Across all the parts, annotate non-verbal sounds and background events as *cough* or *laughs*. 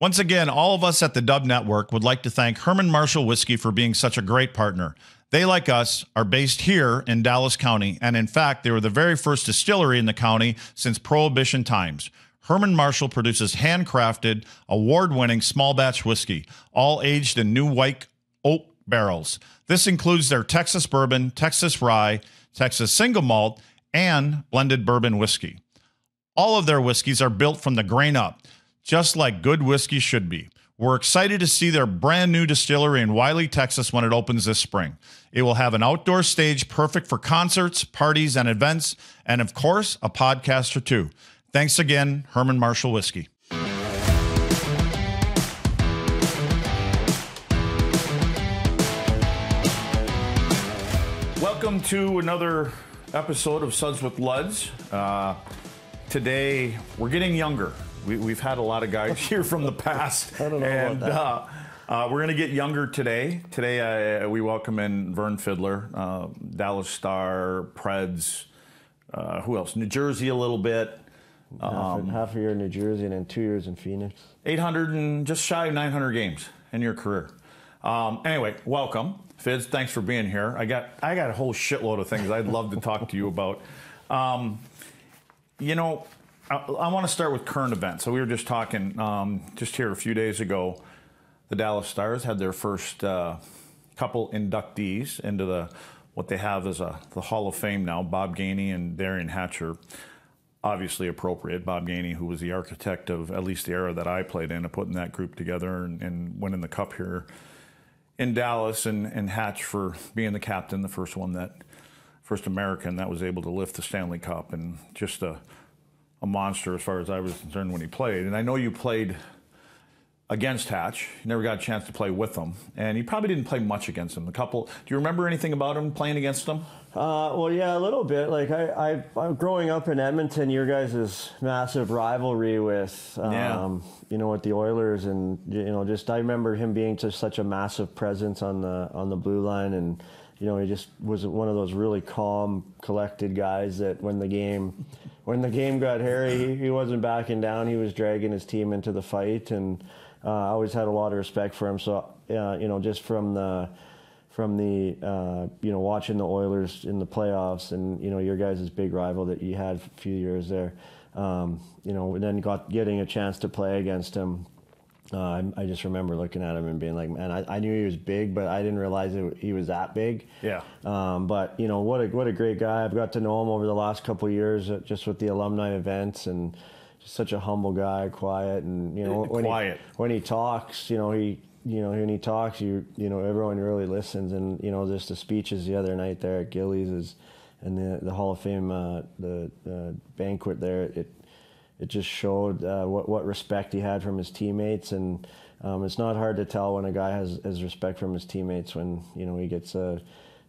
Once again, all of us at the Dub Network would like to thank Herman Marshall Whiskey for being such a great partner. They, like us, are based here in Dallas County, and in fact, they were the very first distillery in the county since Prohibition times. Herman Marshall produces handcrafted, award winning small batch whiskey, all aged in new white oak barrels. This includes their Texas bourbon, Texas rye, Texas single malt, and blended bourbon whiskey. All of their whiskeys are built from the grain up, just like good whiskey should be. We're excited to see their brand new distillery in Wylie, Texas when it opens this spring. It will have an outdoor stage perfect for concerts, parties, and events, and of course, a podcast or two. Thanks again, Herman Marshall Whiskey. Welcome to another episode of Suds with Luds. Uh, today, we're getting younger. We, have had a lot of guys *laughs* here from the past. I don't know and, uh, uh, we're going to get younger today. Today, uh, we welcome in Vern Fiddler, uh, Dallas Star, Preds, uh, who else? New Jersey a little bit. Half, Um, a, half a year in New Jersey and then two years in Phoenix. 800 and just shy of 900 games in your career. Um, anyway, welcome, Fizz. Thanks for being here. I got I got a whole shitload of things I'd love to talk to you about. Um, you know, I, I want to start with current events. So we were just talking um, just here a few days ago. The Dallas Stars had their first uh, couple inductees into the what they have as a the Hall of Fame now. Bob Gainey and Derian Hatcher obviously appropriate. Bob Gainey, who was the architect of at least the era that I played in, of putting that group together and, and winning the cup here in Dallas, and, and Hatch for being the captain, the first one that, first American that was able to lift the Stanley Cup, and just a, a monster as far as I was concerned when he played. And I know you played against Hatch. You never got a chance to play with him, and you probably didn't play much against him. A couple. Do you remember anything about him playing against him? Uh, well, yeah, a little bit. Like I, I, I'm growing up in Edmonton. Your guys' massive rivalry with, um, Yeah. you know, with the Oilers, and you know, just I remember him being just such a massive presence on the on the blue line, and you know, he just was one of those really calm, collected guys that when the game, when the game got hairy, he, he wasn't backing down. He was dragging his team into the fight, and uh, I always had a lot of respect for him. So, uh, you know, just from the from the uh, you know watching the Oilers in the playoffs and you know your guys' big rival that you had a few years there, um, you know, and then got getting a chance to play against him. Uh, I, I just remember looking at him and being like, man, I, I knew he was big, but I didn't realize it, he was that big. Yeah. Um, but you know what a what a great guy. I've got to know him over the last couple of years, uh, just with the alumni events, and just such a humble guy, quiet, and you know when Quiet. he when he talks, you know he you know when he talks, you you know everyone really listens, and you know just the speeches the other night there at Gilley's is, and the the Hall of Fame uh, the uh, banquet there it it just showed uh, what what respect he had from his teammates, and um, it's not hard to tell when a guy has, has respect from his teammates when you know he gets a,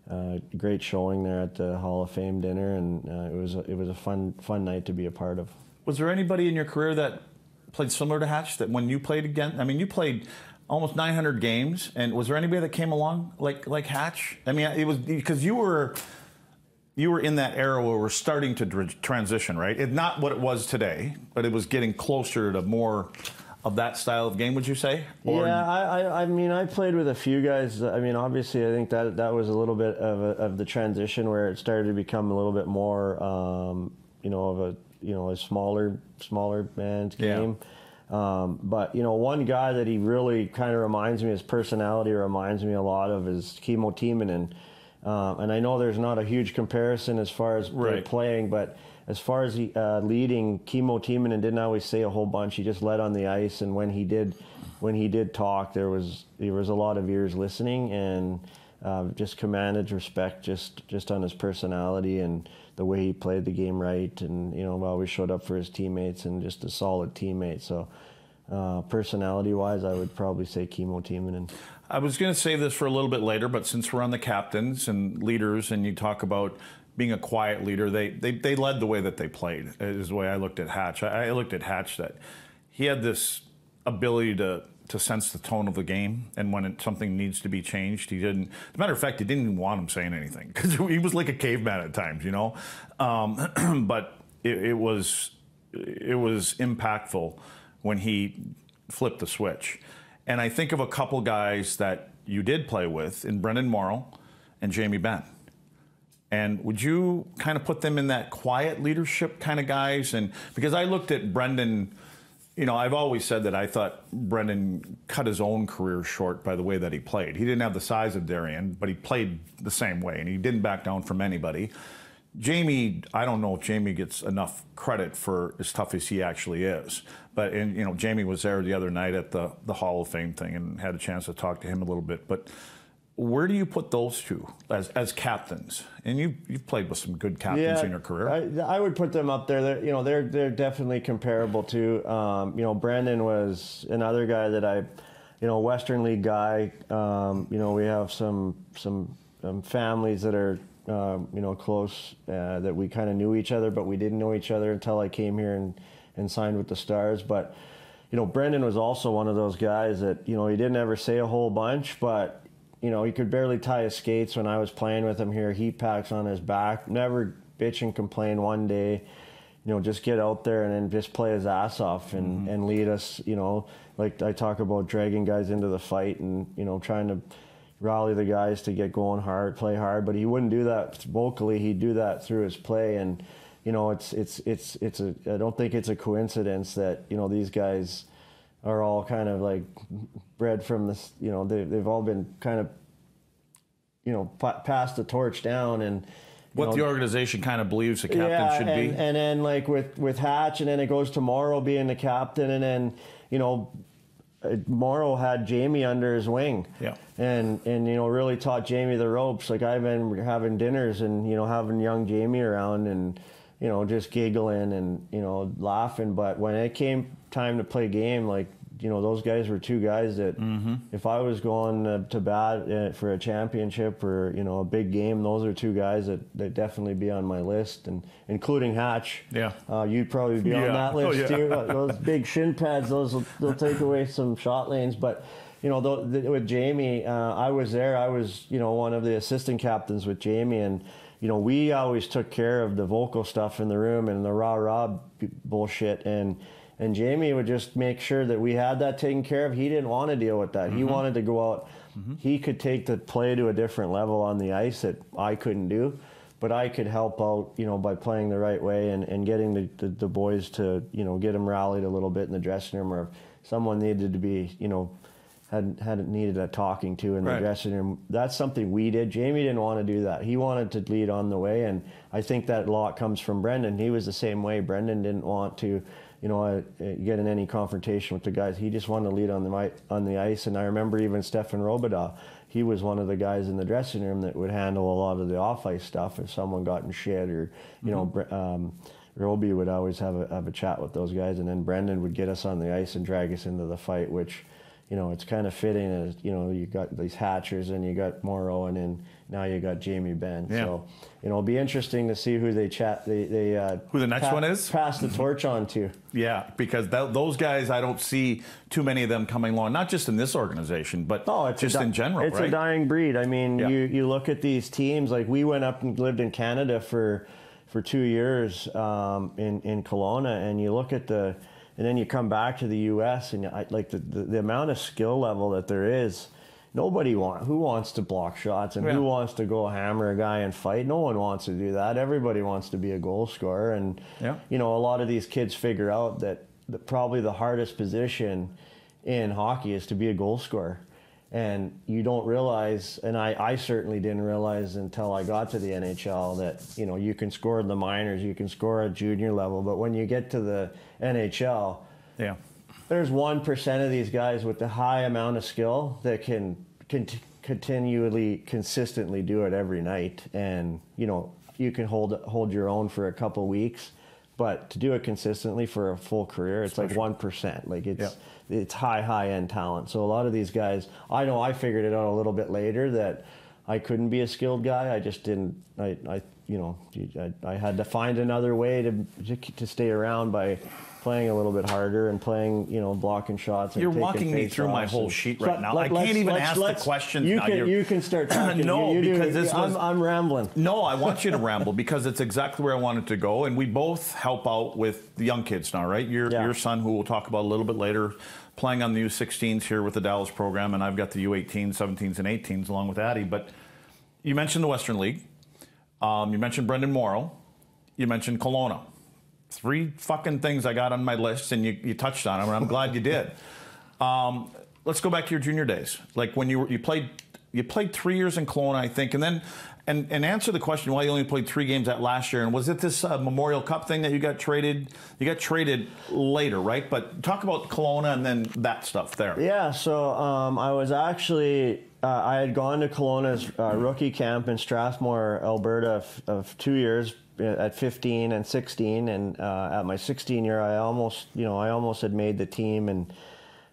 a great showing there at the Hall of Fame dinner, and uh, it was a, it was a fun fun night to be a part of. Was there anybody in your career that played similar to Hatch that when you played again? I mean, you played almost 900 games, and was there anybody that came along like like Hatch? I mean, it was because you were you were in that era where we're starting to transition, right? It's not what it was today, but it was getting closer to more of that style of game. Would you say? Or- yeah, I, I, I mean, I played with a few guys. I mean, obviously, I think that that was a little bit of, a, of the transition where it started to become a little bit more, um, you know, of a you know a smaller smaller man's Yeah. game. Um, but you know, one guy that he really kind of reminds me, his personality reminds me a lot of is Kimmo Timonen. Um, and I know there's not a huge comparison as far as Right. playing, but as far as he, uh, leading, Kimmo Timonen didn't always say a whole bunch. He just led on the ice, and when he did, when he did talk, there was there was a lot of ears listening, and uh, just commanded respect just just on his personality and the way he played the game right, and you know always showed up for his teammates and just a solid teammate. So. Uh, personality-wise, I would probably say Kimmo Timonen. I was going to save this for a little bit later, but since we're on the captains and leaders, and you talk about being a quiet leader, they they, they led the way that they played. Is the way I looked at Hatch. I, I looked at Hatch that he had this ability to to sense the tone of the game, and when it, something needs to be changed, he didn't. As a matter of fact, he didn't even want him saying anything because he was like a caveman at times, you know. Um, *clears throat* but it, it was it was impactful when he flipped the switch. And I think of a couple guys that you did play with in Brendan Morrow and Jamie Benn. And would you kind of put them in that quiet leadership kind of guys? And because I looked at Brendan, you know, I've always said that I thought Brendan cut his own career short by the way that he played. He didn't have the size of Derian, but he played the same way, and he didn't back down from anybody. Jamie, I don't know if Jamie gets enough credit for as tough as he actually is. But and you know, Jamie was there the other night at the the Hall of Fame thing and had a chance to talk to him a little bit. But where do you put those two as, as captains? And you you've played with some good captains in your career. I, I would put them up there. They're, you know, they're they're definitely comparable to. Um, you know, Brendan was another guy that I, you know, Western League guy. Um, you know, we have some some um, families that are. Um, you know, close uh, that we kind of knew each other, but we didn't know each other until I came here and, and signed with the Stars. But you know, Brendan was also one of those guys that you know he didn't ever say a whole bunch, but you know, he could barely tie his skates when I was playing with him here. Heat packs on his back. Never bitch and complain one day. You know, just get out there and then just play his ass off and, mm-hmm. and lead us. You know, like I talk about dragging guys into the fight and, you know, trying to rally the guys to get going hard, play hard. But he wouldn't do that vocally. He'd do that through his play. And, you know, it's, it's, it's, it's a, I don't think it's a coincidence that, you know, these guys – are all kind of like bred from this, you know, they, they've all been kind of, you know, p- passed the torch down and, what know, the organization kind of believes the captain yeah, should and, be. And then like with, with Hatch and then it goes to Morrow being the captain and then, you know, uh, Morrow had Jamie under his wing. Yeah. And, and, you know, really taught Jamie the ropes. Like I've been having dinners and, you know, having young Jamie around and, you know, just giggling and, you know, laughing. But when it came time to play game, like, you know, those guys were two guys that mm-hmm. if I was going to bat uh, for a championship or, you know, a big game, those are two guys that, that definitely be on my list, and including Hatch. Yeah. Uh, you'd probably be yeah. on that list oh, yeah. too. *laughs* Those big shin pads, those will, they'll take away some shot lanes. But, you know, with Jamie, uh, I was there. I was, you know, one of the assistant captains with Jamie, and, you know, we always took care of the vocal stuff in the room and the rah rah bullshit. And, and Jamie would just make sure that we had that taken care of. He didn't want to deal with that. Mm-hmm. He wanted to go out. Mm-hmm. He could take the play to a different level on the ice that I couldn't do. But I could help out, you know, by playing the right way and, and getting the, the, the boys to, you know, get them rallied a little bit in the dressing room or if someone needed to be, you know, had had needed a talking to in the right. dressing room. That's something we did. Jamie didn't want to do that. He wanted to lead on the way, and I think that lot comes from Brendan. He was the same way. Brendan didn't want to you know, get in any confrontation with the guys. He just wanted to lead on the on the ice. And I remember even Stephane Robidas, he was one of the guys in the dressing room that would handle a lot of the off ice stuff if someone got in shit or, you mm-hmm. know, um, Roby would always have a, have a chat with those guys. And then Brendan would get us on the ice and drag us into the fight, which, you know, it's kind of fitting as, you know, you got these Hatchers and you got Morrow and then now you got Jamie Benn. Yeah. So, you know, it'll be interesting to see who they chat. They, they uh, who the next pa- one is. Pass the torch on to. Yeah, because that, those guys, I don't see too many of them coming along. Not just in this organization, but oh, it's just di- in general. It's right? a dying breed. I mean, yeah. you you look at these teams. Like we went up and lived in Canada for for two years um, in in Kelowna, and you look at the. And then you come back to the U.S. and I, like the, the, the amount of skill level that there is, nobody want who wants to block shots and yeah. who wants to go hammer a guy and fight. No one wants to do that. Everybody wants to be a goal scorer, and yeah. you know a lot of these kids figure out that the, probably the hardest position in hockey is to be a goal scorer. And you don't realize, and I, I certainly didn't realize until I got to the NHL that you know you can score in the minors, you can score at junior level, but when you get to the NHL, yeah there's 1% of these guys with the high amount of skill that can, can continually, consistently do it every night. And, you know, you can hold, hold your own for a couple weeks, but to do it consistently for a full career, it's like 1%. Like it's, yep. It's high, high end talent. So a lot of these guys, I know I figured it out a little bit later that I couldn't be a skilled guy. I just didn't, I, I you know, I, I had to find another way to, to stay around by playing a little bit harder and playing, you know, blocking shots. You're walking me through my whole sheet right now. Let, I can't even ask the questions. You can, you can start *clears throat* talking. no, you, you because do, this was, I'm, I'm, rambling. No, I want you to *laughs* ramble because it's exactly where I wanted to go. And we both help out with the young kids now, right? Your, yeah. your son, who we'll talk about a little bit later, playing on the U16s here with the Dallas program, and I've got the U18s, 17s, and 18s along with Addie. But you mentioned the Western League. Um, you mentioned Brendan Morrow. You mentioned Kelowna. Three fucking things I got on my list, and you, you touched on them, and I'm *laughs* glad you did. Um, let's go back to your junior days. Like when you were, you played you played three years in Kelowna, I think, and then and, and answer the question why you only played three games that last year. And was it this uh, Memorial Cup thing that you got traded? You got traded later, right? But talk about Kelowna and then that stuff there. Yeah, so um, I was actually uh, I had gone to Kelowna's uh, rookie camp in Strathmore, Alberta, of, of, two years uh, at 15 and 16, and uh, at my 16 year, I almost you know I almost had made the team and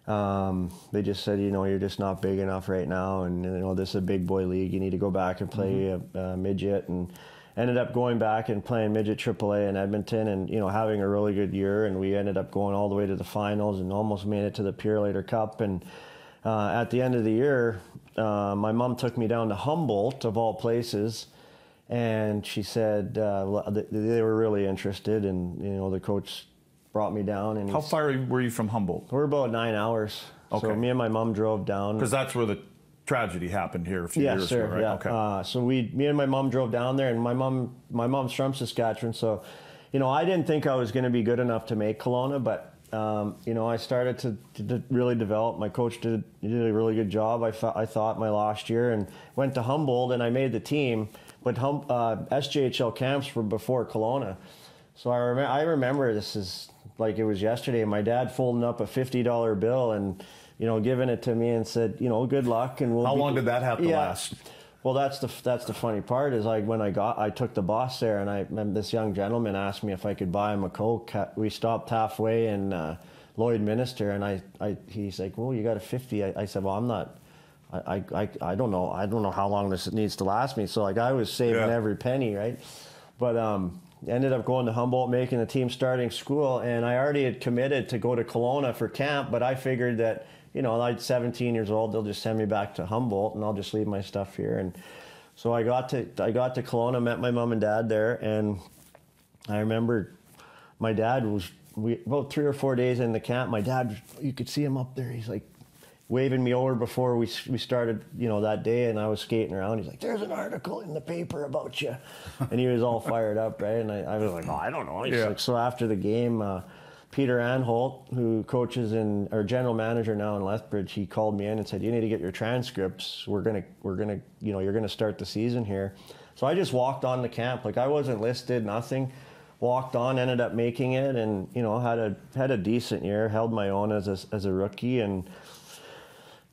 um, they just said, you know, you're just not big enough right now, and you know, this is a big boy league. You need to go back and play mm-hmm. a, a midget, and ended up going back and playing midget AAA in Edmonton, and you know, having a really good year. And we ended up going all the way to the finals and almost made it to the Purolator Cup. And uh, at the end of the year, uh, my mom took me down to Humboldt, of all places and she said uh, they were really interested and you know the coach brought me down. And how far were you from Humboldt? We're about nine hours. Okay. So me and my mom drove down because that's where the tragedy happened here a few yeah, years sure, ago, right? Yeah. Okay. Uh, so we, me and my mom drove down there, and my mom, my mom's from Saskatchewan, so you know I didn't think I was going to be good enough to make Kelowna, but um, you know, I started to, to, really develop. My coach did, did a really good job. I, th- I thought my last year and went to Humboldt and I made the team. But hum- uh, SJHL camps were before Kelowna, so I, rem- I remember this is like it was yesterday. My dad folding up a fifty dollar bill and you know giving it to me and said, you know, good luck and we'll. How be- long did that have to yeah. last? Well, that's the that's the funny part is like when I got I took the boss there and I and this young gentleman asked me if I could buy him a coke. We stopped halfway in uh, Lloydminster and I, I he's like, well, you got a fifty. I, I said, well, I'm not. I, I, I don't know. I don't know how long this needs to last me. So like I was saving yeah. every penny, right? But um, ended up going to Humboldt, making the team starting school, and I already had committed to go to Kelowna for camp, but I figured that, you know, I'm 17 years old, they'll just send me back to Humboldt and I'll just leave my stuff here. And so I got to I got to Kelowna, met my mom and dad there, and I remember my dad was we about three or four days in the camp. My dad, you could see him up there. He's like waving me over before we we started, you know, that day, and I was skating around. He's like, "There's an article in the paper about you," *laughs* and he was all fired up, right? And I, I was like, "Oh, I don't know." He's yeah. like, so after the game, uh, Peter Anholt, who coaches in or general manager now in Lethbridge, he called me in and said, "You need to get your transcripts. We're gonna we're gonna you know you're gonna start the season here." So I just walked on the camp, like I wasn't listed, nothing. Walked on, ended up making it, and you know had a had a decent year. Held my own as a, as a rookie, and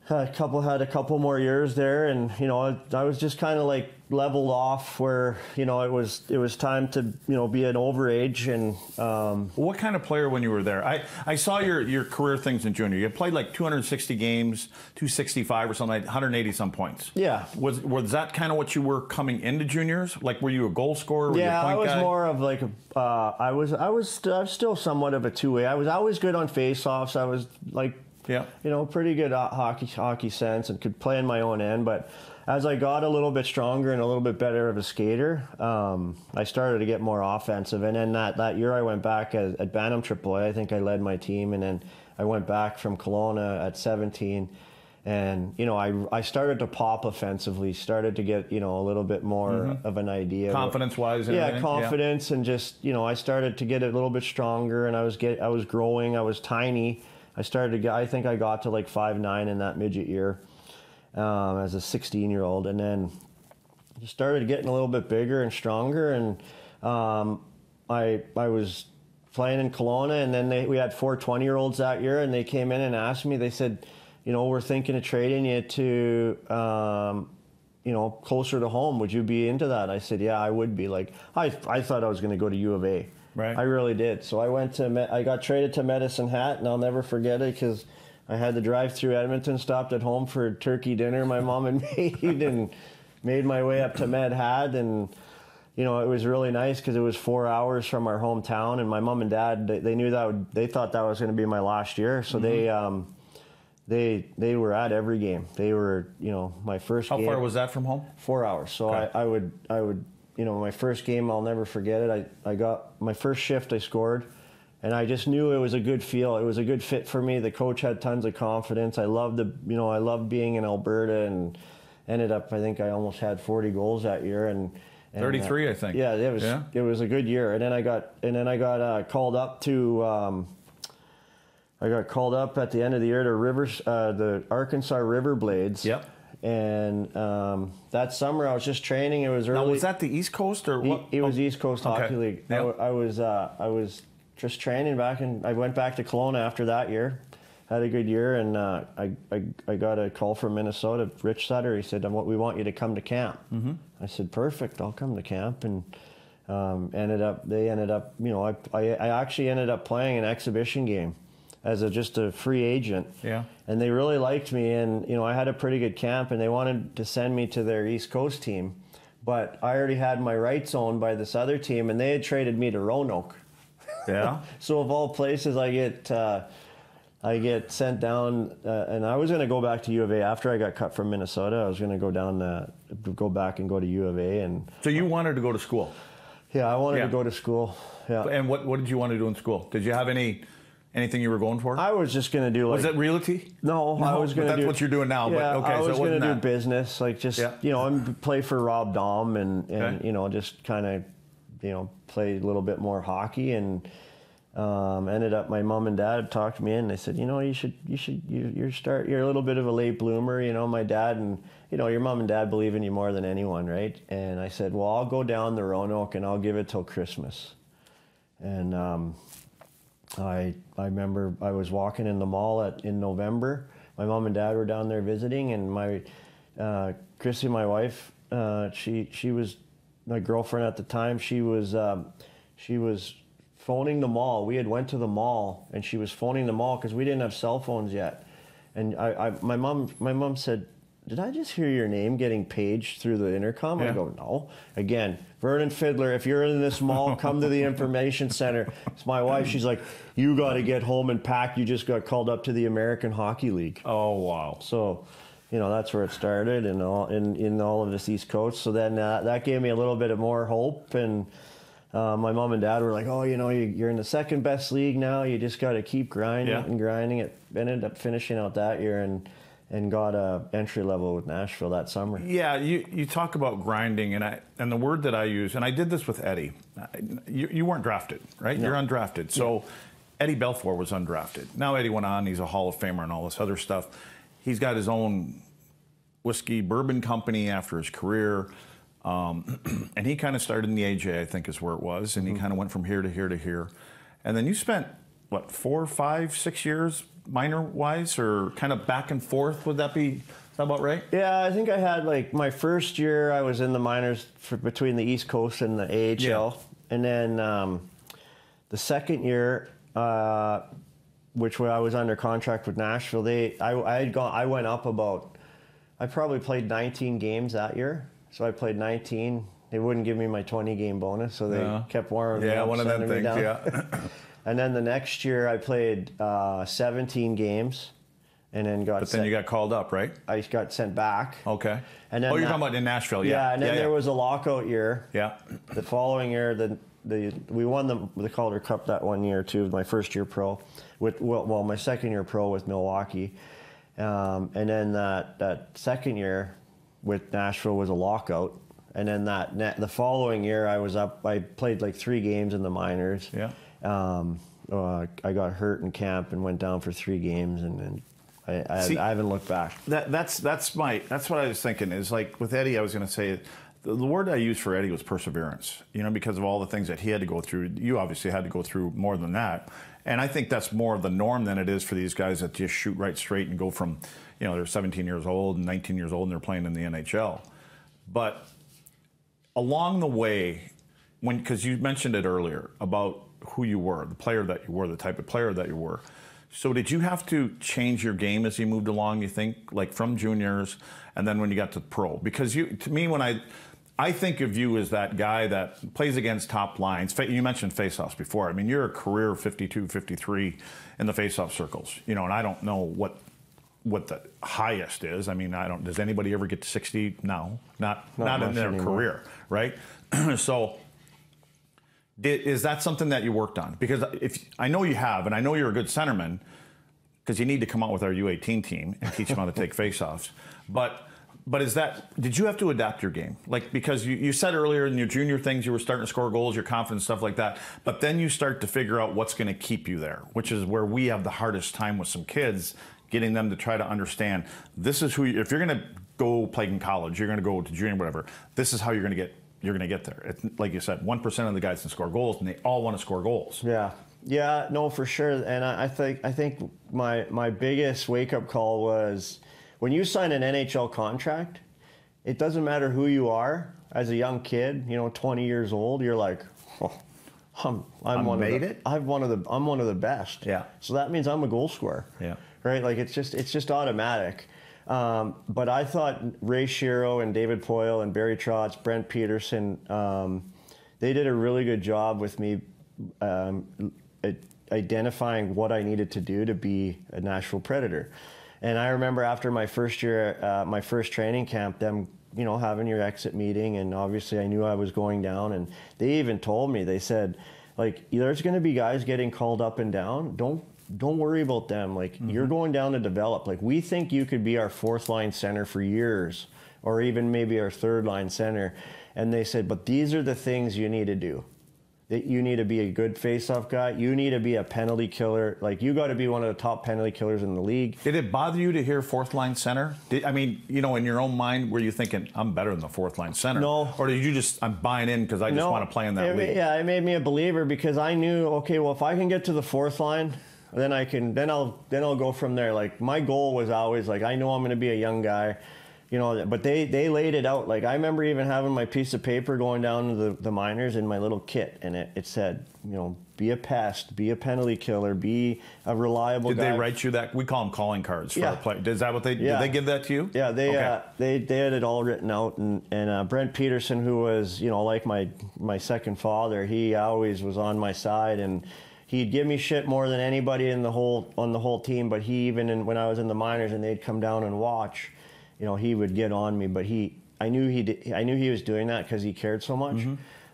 a couple had a couple more years there, and you know I, I was just kind of like leveled off where you know it was it was time to you know be an overage and. Um, what kind of player when you were there? I, I saw your your career things in junior. You played like 260 games, 265 or something, like 180 some points. Yeah. Was was that kind of what you were coming into juniors? Like were you a goal scorer? Were yeah, I was guy? more of like a, uh, I was I was st- I was still somewhat of a two way. I was always good on faceoffs. I was like yeah. You know, pretty good hockey hockey sense and could play in my own end. But as I got a little bit stronger and a little bit better of a skater, um, I started to get more offensive. And then that, that year I went back at, at Bantam AAA. I think I led my team. And then I went back from Kelowna at 17. And, you know, I, I started to pop offensively, started to get, you know, a little bit more mm-hmm. of an idea. Confidence wise. Yeah, confidence. Yeah. And just, you know, I started to get a little bit stronger and I was get, I was growing. I was tiny I started to get, I think I got to like five nine in that midget year um, as a 16 year old. And then just started getting a little bit bigger and stronger. And um, I, I was playing in Kelowna, and then they, we had four 20 year olds that year, and they came in and asked me, they said, you know, we're thinking of trading you to, um, you know, closer to home. Would you be into that? I said, yeah, I would be. Like, I, I thought I was going to go to U of A. Right. I really did. So I went to I got traded to Medicine Hat, and I'll never forget it because I had to drive through Edmonton, stopped at home for turkey dinner my mom had made, and *laughs* made my way up to Med Hat, and you know it was really nice because it was four hours from our hometown, and my mom and dad they, they knew that would, they thought that was going to be my last year, so mm-hmm. they. Um, they they were at every game. They were, you know, my first. How game, far was that from home? Four hours. So okay. I, I would I would you know, my first game, I'll never forget it. I, I got my first shift, I scored, and I just knew it was a good feel. It was a good fit for me. The coach had tons of confidence. I loved the, you know, I loved being in Alberta, and ended up. I think I almost had 40 goals that year, and. and, uh, 33, I think. Yeah, it was. Yeah? It was a good year, and then I got, and then I got uh, called up to. Um, I got called up at the end of the year to Rivers, uh, the Arkansas River Blades. Yep. And um, that summer I was just training. It was early. Now, was that the East Coast or what? It was East Coast Okay. Hockey League. I, Yep. w- I was uh, I was just training back, and I went back to Kelowna after that year. Had a good year, and uh, I, I I got a call from Minnesota. Rich Sutter. He said, "I "We want you to come to camp." Mm-hmm. I said, "Perfect. I'll come to camp." And um, ended up they ended up you know I, I I actually ended up playing an exhibition game as a just a free agent. Yeah. And they really liked me, and you know I had a pretty good camp, and they wanted to send me to their East Coast team, but I already had my rights owned by this other team, and they had traded me to Roanoke. Yeah. *laughs* So of all places, I get uh, I get sent down, uh, and I was going to go back to U of A after I got cut from Minnesota. I was going to go down, go back and go to U of A, and So you wanted to go to school. yeah, I wanted Yeah. to go to school. Yeah, And what, what did you want to do in school? Did you have any anything you were going for? I was just going to do like was it realty? No, I was going to that's do. what you're doing now, but Yeah, okay, I so was going to do business, like just Yeah. you know, and play for Rob Daum and and Okay. you know just kind of you know play a little bit more hockey and um, ended up my mom and dad talked me in. They said, you know, you should you should you you're start you're a little bit of a late bloomer. You know, my dad and you know your mom and dad believe in you more than anyone, right? And I said, well, I'll go down the Roanoke and I'll give it till Christmas. And um, I I remember I was walking in the mall at, in November. My mom and dad were down there visiting, and my uh, Chrissy, my wife, uh, she she was my girlfriend at the time. She was um, she was phoning the mall. We had went to the mall, and she was phoning the mall because we didn't have cell phones yet. And I, I my mom my mom said. Did I just hear your name getting paged through the intercom? I go, no. Again, Vernon Fiddler, if you're in this mall, *laughs* come to the information center. It's my wife. She's like, you got to get home and pack. You just got called up to the American Hockey League. Oh wow. So, you know, that's where it started and all in, in all of this East Coast. So then uh, that gave me a little bit of more hope. And uh, my mom and dad were like, oh, you know, you, you're in the second best league now. You just got to keep grinding Yeah. and grinding. It ended up finishing out that year and and got a entry level with Nashville that summer. Yeah, you, you talk about grinding, and I and the word that I use, and I did this with Eddie. You, you weren't drafted, right? You're undrafted. So Eddie Belfour was undrafted. Now Eddie went on; he's a Hall of Famer and all this other stuff. He's got his own whiskey bourbon company after his career. Um, *clears throat* and he kind of started in the AJ, I think is where it was, and he kind of went from here to here to here. And then you spent what four, five, six years minor wise, or kind of back and forth. Would that be is that about right? Yeah, I think I had like my first year I was in the minors for between the East Coast and the AHL, Yeah. and then um, the second year, uh, which when I was under contract with Nashville, they I, I had gone I went up about I probably played 19 games that year, so I played 19. They wouldn't give me my 20 game bonus, so they Yeah. kept warming me Yeah, up, one of them me things. down. Yeah. *coughs* And then the next year I played uh, 17 games, and then got But then sent- you got called up, right? I got sent back. Okay. And then oh, you're that- talking about in Nashville, Yeah, yeah. and then yeah, there yeah. was a lockout year. Yeah. The following year, the the we won the the Calder Cup that one year too. My first year pro, with well, well my second year pro with Milwaukee, um, and then that that second year with Nashville was a lockout, and then that ne- the following year I was up. I played like three games in the minors. Yeah. Um, uh, I got hurt in camp and went down for three games, and then I, I, See- I haven't looked back. That, that's that's my that's what I was thinking is like with Eddie I was going to say the, the word I used for Eddie was perseverance you know because of all the things that he had to go through. You obviously had to go through more than that. And I think that's more of the norm than it is for these guys that just shoot right straight and go from you know they're 17 years old and 19 years old and they're playing in the NHL but along the way when because you mentioned it earlier about who you were the player that you were the type of player that you were. So did you have to change your game as you moved along you think like from juniors and then when you got to pro? Because you to me when i i think of you as that guy that plays against top lines you mentioned faceoffs before i mean you're a career 52 53 in the faceoff circles you know and i don't know what what the highest is. I mean, I don't. Does anybody ever get to sixty? No, not not, in their anymore. career, right? *clears throat* so Did, is that something that you worked on? Because if I know you have, and I know you're a good centerman, because you need to come out with our U18 team and teach them how to take *laughs* faceoffs. But but is that did you have to adapt your game? Like because you, you said earlier in your junior things you were starting to score goals, your confidence, stuff like that. But then you start to figure out what's going to keep you there, which is where we have the hardest time with some kids, getting them to try to understand this is who you, if you're going to go play in college, you're going to go to junior, whatever. This is how you're going to get you're going to get there. It's, like you said, one percent of the guys can score goals, and they all want to score goals. Yeah, yeah, no, for sure. And I, I think I think my my biggest wake up call was when you sign an NHL contract. It doesn't matter who you are as a young kid. You know, 20 years old. You're like, oh, I'm I'm I one made of the, it? I'm one of the I'm one of the best. Yeah. So that means I'm a goal scorer. Yeah. Right. Like it's just it's just automatic. Um, but I thought Ray Shero and David Poile and Barry Trotz, Brent Peterson, um, they did a really good job with me um, identifying what I needed to do to be a Nashville Predator. And I remember after my first year, uh, my first training camp, them, you know, having your exit meeting, and obviously I knew I was going down, and they even told me, they said, like, there's going to be guys getting called up and down. Don't don't worry about them. Like you're going down to develop. Like we think you could be our fourth line center for years, or even maybe our third line center. And they said, but these are the things you need to do. That you need to be a good face-off guy. You need to be a penalty killer. Like you got to be one of the top penalty killers in the league. Did it bother you to hear fourth line center? Did, I mean, you know, in your own mind, were you thinking I'm better than the fourth line center? No. Or did you just I'm buying in because I just want to play in that it, league? Yeah, it made me a believer because I knew, okay, well, if I can get to the fourth line, then I can, then I'll, then I'll go from there. Like my goal was always like, I know I'm going to be a young guy, you know. But they they laid it out. Like I remember even having my piece of paper going down to the, the minors in my little kit, and it, it said, you know, be a pest, be a penalty killer, be a reliable Did guy. they write you that? We call them calling cards for Yeah. play. Is that what they Yeah. did? They give that to you? Yeah, they Okay. uh, they they had it all written out, and and uh, Brent Peterson, who was you know like my my second father, he always was on my side, and he'd give me shit more than anybody in the whole on the whole team. But he even in, when I was in the minors and they'd come down and watch, you know, he would get on me. But he, I knew he did, I knew he was doing that because he cared so much.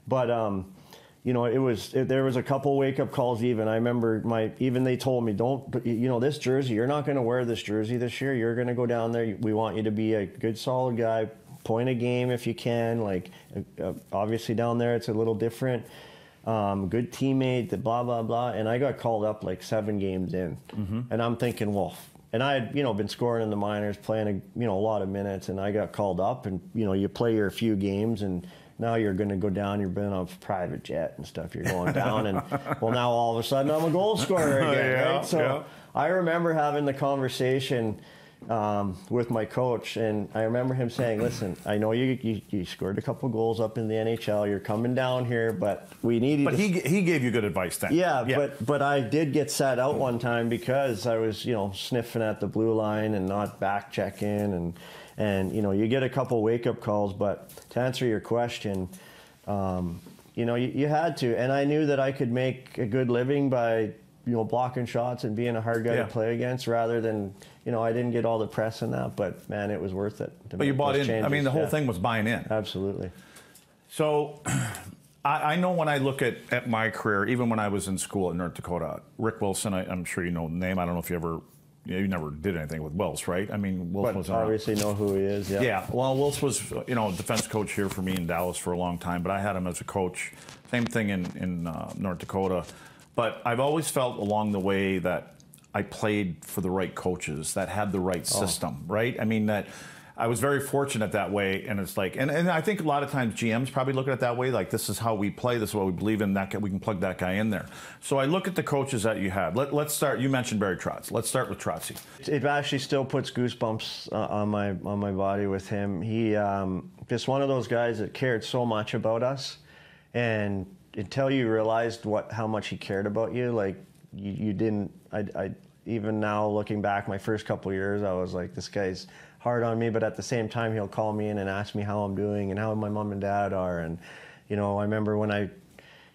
But um, you know, it was it, there was a couple wake up calls. Even I remember my even they told me don't you know this jersey. You're not going to wear this jersey this year. You're going to go down there. We want you to be a good solid guy. Point a game if you can. Like uh, obviously down there it's a little different. Um, good teammate. The blah blah blah. And I got called up like seven games in, and I'm thinking, well. And I had, you know, been scoring in the minors, playing, a, you know, a lot of minutes, and I got called up, and you know, you play your few games, and now you're going to go down. You've been on a private jet and stuff. You're going down, and *laughs* well, now all of a sudden I'm a goal scorer oh, again, Yeah, right? So yeah. I remember having the conversation um, with my coach, and I remember him saying, "Listen, I know you, you you scored a couple goals up in the NHL. You're coming down here, but we need But to he he gave you good advice then. yeah, but but I did get sat out one time because I was you know sniffing at the blue line and not back checking and and you know you get a couple wake up calls. But to answer your question, um, you know you, you had to, and I knew that I could make a good living by you know blocking shots and being a hard guy Yeah. to play against rather than you know I didn't get all the press in that, but man, it was worth it. To But you bought in. I mean, the whole Yeah, thing was buying in. Absolutely. So *clears throat* I, I know when I look at, at my career, even when I was in school at North Dakota, Rick Wilson, I, I'm sure you know the name. I don't know if you ever, you, never did anything with Wills, right? I mean, Wills But was obviously know who he is. Yeah. Yeah, well, Wills was, you know, defense coach here for me in Dallas for a long time, but I had him as a coach. Same thing in, in uh, North Dakota. But I've always felt along the way that I played for the right coaches that had the right system, right? I mean, that I was very fortunate that way. And it's like, and, and I think a lot of times GMs probably look at it that way like, this is how we play, this is what we believe in, that guy, we can plug that guy in there. So I look at the coaches that you had. Let, let's start, you mentioned Barry Trotz. Let's start with Trotzy. It actually still puts goosebumps uh, on my on my body with him. He um, just one of those guys that cared so much about us, and until you realized what how much he cared about you, like you, you didn't. I, I even now looking back, my first couple years, I was like, this guy's hard on me, but at the same time, he'll call me in and ask me how I'm doing and how my mom and dad are, and you know, I remember when I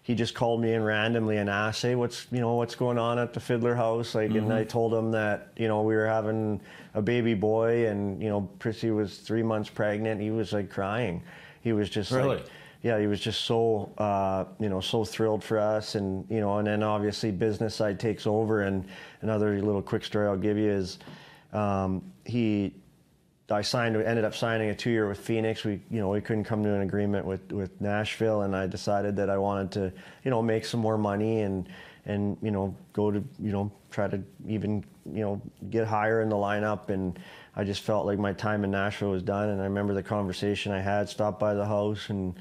he just called me in randomly and asked, "Hey, what's you know what's going on at the Fiddler House?" Like, and I mm-hmm. told him that you know we were having a baby boy, and you know Chrissy was three months pregnant. He was like crying. He was just Really? like, yeah, he was just so uh, you know so thrilled for us, and you know, and then obviously business side takes over. And another little quick story I'll give you is um, he. I signed, ended up signing a two-year with Phoenix. We, you know, we couldn't come to an agreement with, with Nashville, and I decided that I wanted to, you know, make some more money and, and you know, go to, you know, try to even, you know, get higher in the lineup. And I just felt like my time in Nashville was done. And I remember the conversation I had, stopped by the house, and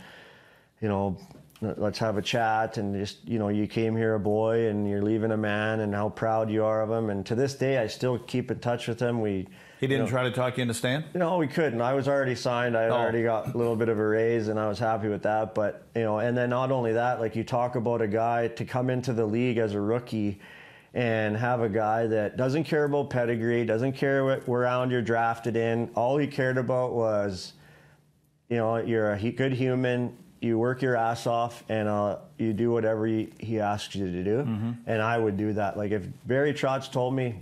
you know, let's have a chat and just you know you came here a boy and you're leaving a man and how proud you are of him and to this day i still keep in touch with him we He didn't you know, try to talk you into staying? no we couldn't i was already signed i had Oh. already got a little bit of a raise and i was happy with that but you know and then not only that like you talk about a guy to come into the league as a rookie and have a guy that doesn't care about pedigree doesn't care what round you're drafted in all he cared about was you know, you're a good human. You work your ass off, and uh, you do whatever he, he asks you to do. Mm-hmm. And I would do that. Like if Barry Trotz told me,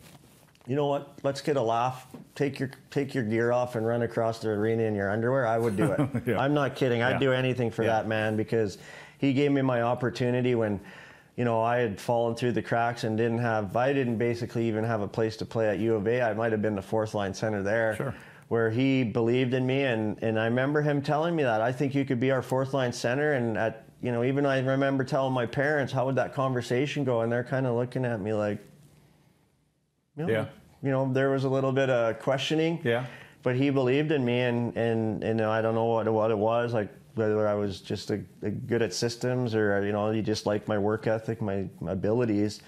you know what, let's get a laugh. Take your take your gear off and run across the arena in your underwear. I would do it. *laughs* Yeah. I'm not kidding. I'd Yeah. do anything for Yeah. that man because he gave me my opportunity when. You know, I had fallen through the cracks and didn't have. I didn't basically even have a place to play at U of A. I might have been the fourth line center there Sure. Where he believed in me and, and I remember him telling me that. I think you could be our fourth line center and at you know even I remember telling my parents how would that conversation go? And they're kind of looking at me like you know, Yeah. you know there was a little bit of questioning. Yeah. but he believed in me and and and I don't know what what it was like whether I was just a, a good at systems or you know he just liked my work ethic my, my abilities.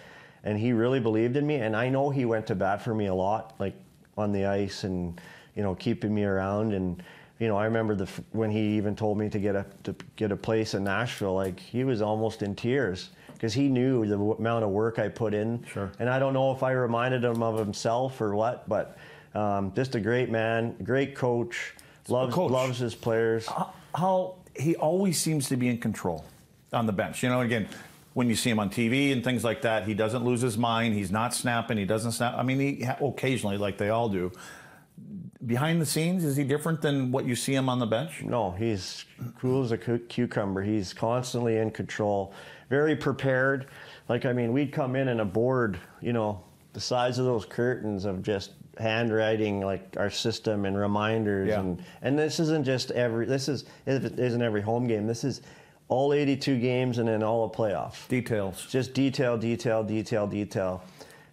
And he really believed in me and I know he went to bat for me a lot like on the ice and you know keeping me around and you know I remember the when he even told me to get a to get a place in Nashville like he was almost in tears because he knew the w- amount of work I put in Sure. and I don't know if I reminded him of himself or what, but um, just a great man, great coach, loves coach. loves his players. How- How he always seems to be in control on the bench. You know, again, when you see him on TV and things like that, he doesn't lose his mind. He's not snapping. He doesn't snap. I mean, he occasionally, like they all do. Behind the scenes, is he different than what you see him on the bench? No, he's cool as a cu- cucumber. He's constantly in control, very prepared. Like I mean, we'd come in and a board, you know, the size of those curtains of just handwriting like our system and reminders Yeah. and and this isn't just every this is it isn't every home game. This is all 82 games and then all the playoffs. Details. just detail, detail, detail, detail.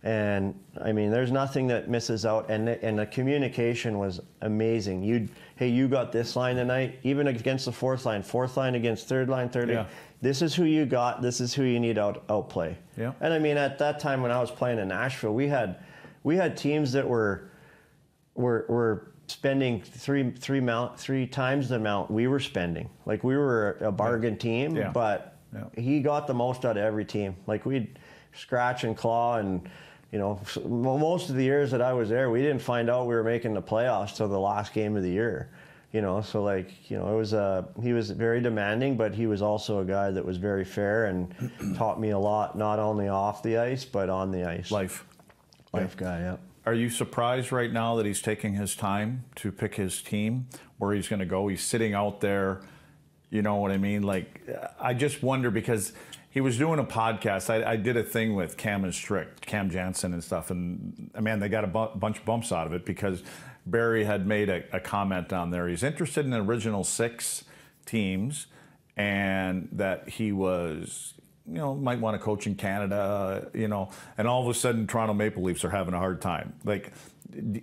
And I mean, there's nothing that misses out. And the, and the communication was amazing. You, hey, you got this line tonight, even against the fourth line, fourth line against third line, third Yeah. line. This is who you got. This is who you need out outplay. Yeah. And I mean, at that time when I was playing in Nashville, we had we had teams that were were were spending three three mount three times the amount we were spending. Like we were a bargain team, Yeah. but Yeah. he got the most out of every team. Like we'd scratch and claw and. You know, *laughs* most of the years that I was there, we didn't find out we were making the playoffs till the last game of the year. You know, so like, you know, it was uh, he was very demanding, but he was also a guy that was very fair and *clears throat* taught me a lot, not only off the ice but on the ice. Life. life guy, yeah. Are you surprised right now that he's taking his time to pick his team, where he's going to go? He's sitting out there, you know what I mean? Like, I just wonder because he was doing a podcast. I, I did a thing with Cam and Strick, Cam Janssen and stuff, and man, they got a bu- bunch of bumps out of it because Barry had made a, a comment on there. He's interested in the original six teams, and that he was you know, might want to coach in Canada, you know, and all of a sudden Toronto Maple Leafs are having a hard time. Like,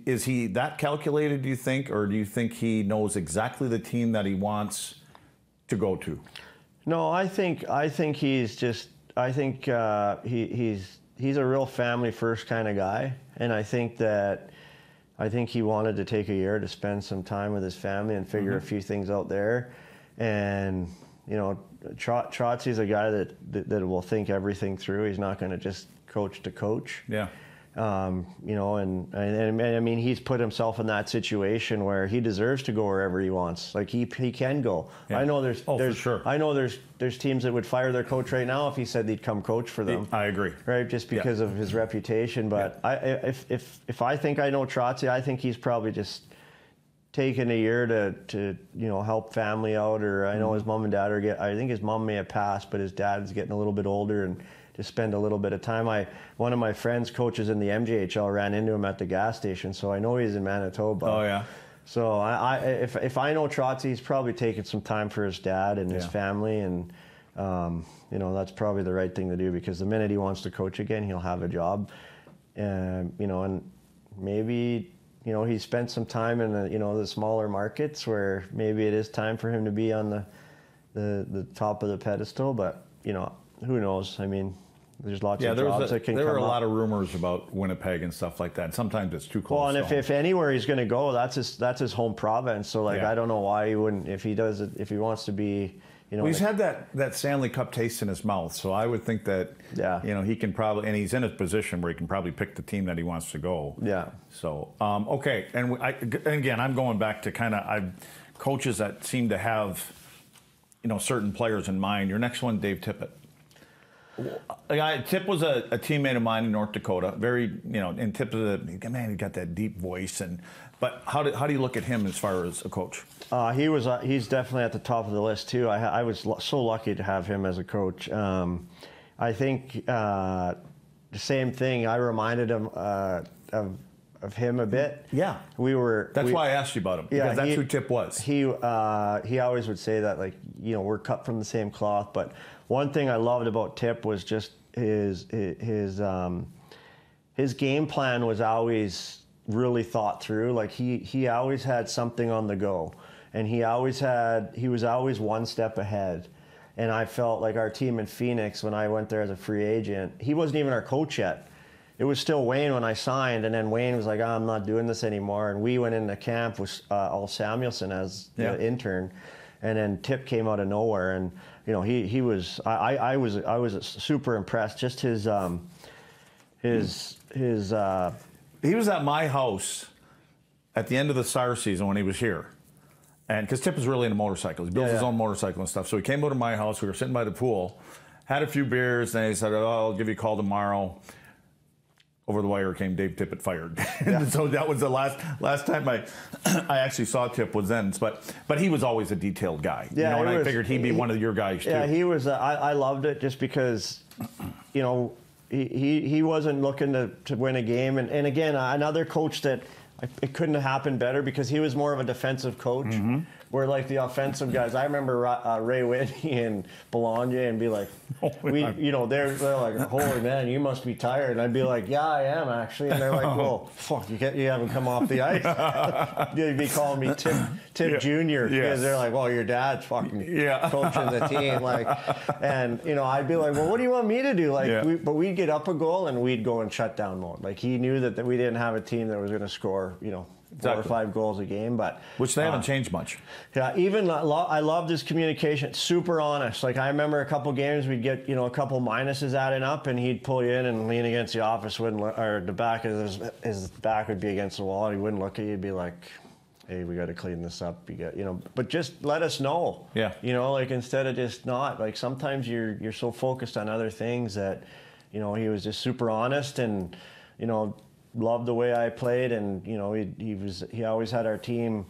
is he that calculated, do you think, or do you think he knows exactly the team that he wants to go to? No, I think I think he's just I think uh, he, he's he's a real family first kind of guy, and I think that I think he wanted to take a year to spend some time with his family and figure a few things out there, and you know, Trot, Trotzy's a guy that, that that will think everything through. He's not going to just coach to coach. Yeah. Um, you know, and, and, and I mean, he's put himself in that situation where he deserves to go wherever he wants. Like he he can go. Yeah. I know there's Oh, there's sure. I know there's there's teams that would fire their coach right now if he said he'd come coach for them. I agree. Right, just because of his reputation. But I, if, if if I think I know Trotzy, I think he's probably just taken a year to, to you know help family out or I know his mom and dad are get I think his mom may have passed but his dad's getting a little bit older and to spend a little bit of time. I one of my friends coaches in the MJHL ran into him at the gas station so I know he's in Manitoba. Oh yeah. so I, I if, if I know Trotzy he's probably taking some time for his dad and his family and um, you know that's probably the right thing to do because the minute he wants to coach again he'll have a job. And you know and maybe you know he spent some time in the you know the smaller markets where maybe it is time for him to be on the the, the top of the pedestal but you know who knows? I mean there's lots Yeah, of jobs a, that can there come were a up. lot of rumors about Winnipeg and stuff like that. Sometimes it's too close. Well, and if, home. if anywhere he's going to go, that's his that's his home province. So like, Yeah. I don't know why he wouldn't if he does it if he wants to be, you know. Well, he's like- had that, that Stanley Cup taste in his mouth, so I would think that Yeah. you know he can probably and he's in a position where he can probably pick the team that he wants to go. Yeah. So um, okay, and I, and again, I'm going back to kind of I coaches that seem to have you know certain players in mind. Your next one, Dave Tippett. I, Tip was a, a teammate of mine in North Dakota. Very, you know, and Tip is a man. He got that deep voice, and but how do how do you look at him as far as a coach? Uh, he was. Uh, he's definitely at the top of the list too. I, I was lu- so lucky to have him as a coach. Um, I think uh, the same thing. I reminded him uh, of of him a bit. Yeah. we were. That's we- why I asked you about him because that's he- who Tip was. He uh, he always would say that like you know we're cut from the same cloth. But one thing I loved about Tip was just his his um, his game plan was always really thought through. Like he he always had something on the go, and he always had he was always one step ahead. And I felt like our team in Phoenix when I went there as a free agent, he wasn't even our coach yet. It was still Wayne when I signed, and then Wayne was like, "Ah, "I'm not doing this anymore." And we went into camp with uh, Ulf Samuelsson as Yeah. the intern, and then Tip came out of nowhere, and you know he he was I, I, I was I was super impressed. Just his um, his his uh, He was at my house at the end of the SAR season when he was here. And because Tip is really into motorcycles, he builds Yeah, his yeah. own motorcycle and stuff. So he came over to my house. We were sitting by the pool, had a few beers, and he said, "Oh, I'll give you a call tomorrow." Over the wire came Dave Tippett fired. *laughs* And so that was the last last time I *clears throat* I actually saw Tip was then. But but he was always a detailed guy. Yeah, you know, and he I figured he'd be he- one of your guys too. Yeah, he was. Uh, I, I loved it just because, you know, he, he, he wasn't looking to, to win a game. And, and again, another coach that it couldn't have happened better because he was more of a defensive coach. Mm-hmm. Where like the offensive guys, I remember uh, Ray Whitney *laughs* and Bologna and be like, *laughs* Oh, we, you know, they're, they're like, holy man, you must be tired. And I'd be like, yeah, I am actually. And they're like, *laughs* well, fuck, you, get, you haven't come off the ice. They'd be calling me Tip, Tip Yeah. Junior Yes. because they're like, well, your dad's fucking Yeah. coaching the team. Like, and you know, I'd be like, well, what do you want me to do? Like, Yeah. we, but we'd get up a goal and we'd go in shutdown mode. Like he knew that, that we didn't have a team that was going to score, you know, four or five goals a game. But which they uh, haven't changed much. yeah, even I love his communication. Super honest. Like I remember a couple games, we'd get you know a couple minuses adding up, and he'd pull you in and lean against the office, wouldn't look, or the back of his his back would be against the wall. And he wouldn't look at you. He'd be like, "Hey, we got to clean this up." You got you know, but just let us know. Yeah. You know, like instead of just not like sometimes you're you're so focused on other things that, you know, he was just super honest and, you know, loved the way I played and you know he he was he always had our team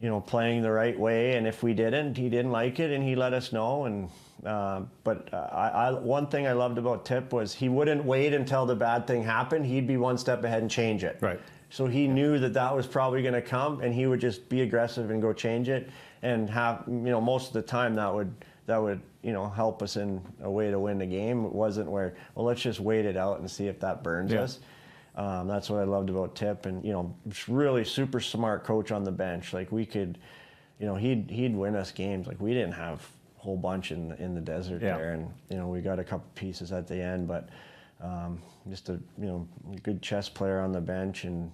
you know, playing the right way. And if we didn't, he didn't like it, and he let us know. And uh, but uh, I, I, one thing I loved about Tip was he wouldn't wait until the bad thing happened. He'd be one step ahead and change it. Right. So he knew that that was probably going to come, and he would just be aggressive and go change it, and have you know most of the time that would that would you know help us in a way to win the game. It wasn't where well let's just wait it out and see if that burns Yeah. us. Um, that's what I loved about Tip, and you know, really super smart coach on the bench. Like we could, you know, he'd he'd win us games. Like we didn't have a whole bunch in in the desert Yeah. there, and you know, we got a couple pieces at the end, but um, just a you know good chess player on the bench, and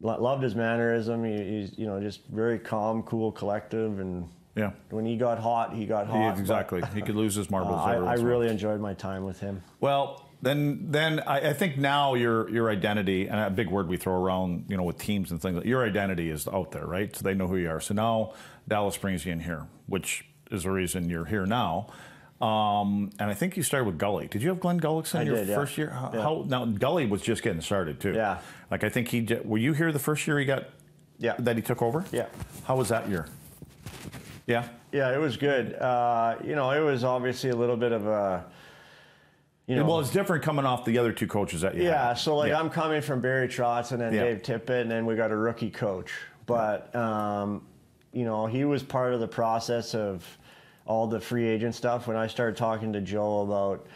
loved his mannerism. He, he's you know just very calm, cool, collective, and Yeah. when he got hot, he got He- hot. but, exactly. he could lose his marbles. uh, *laughs* I, I really enjoyed my time with him. Well, then, then I, I think now your your identity and a big word we throw around, you know, with teams and things. Your identity is out there, right? So they know who you are. So now Dallas brings you in here, which is the reason you're here now. Um, and I think you started with Gully. Did you have Glen Gulutzan I your did, yeah. first year? How, Yeah. how now Gully was just getting started too. Yeah. Like I think he were you here the first year he got Yeah. that he took over. Yeah. How was that year? Yeah. Yeah, it was good. Uh, you know, it was obviously a little bit of a, you know, well, it's different coming off the other two coaches that you yeah. had. So like Yeah. I'm coming from Barry Trotz and then Yeah. Dave Tippett, and then we got a rookie coach. But um, you know, he was part of the process of all the free agent stuff. When I started talking to Joe about,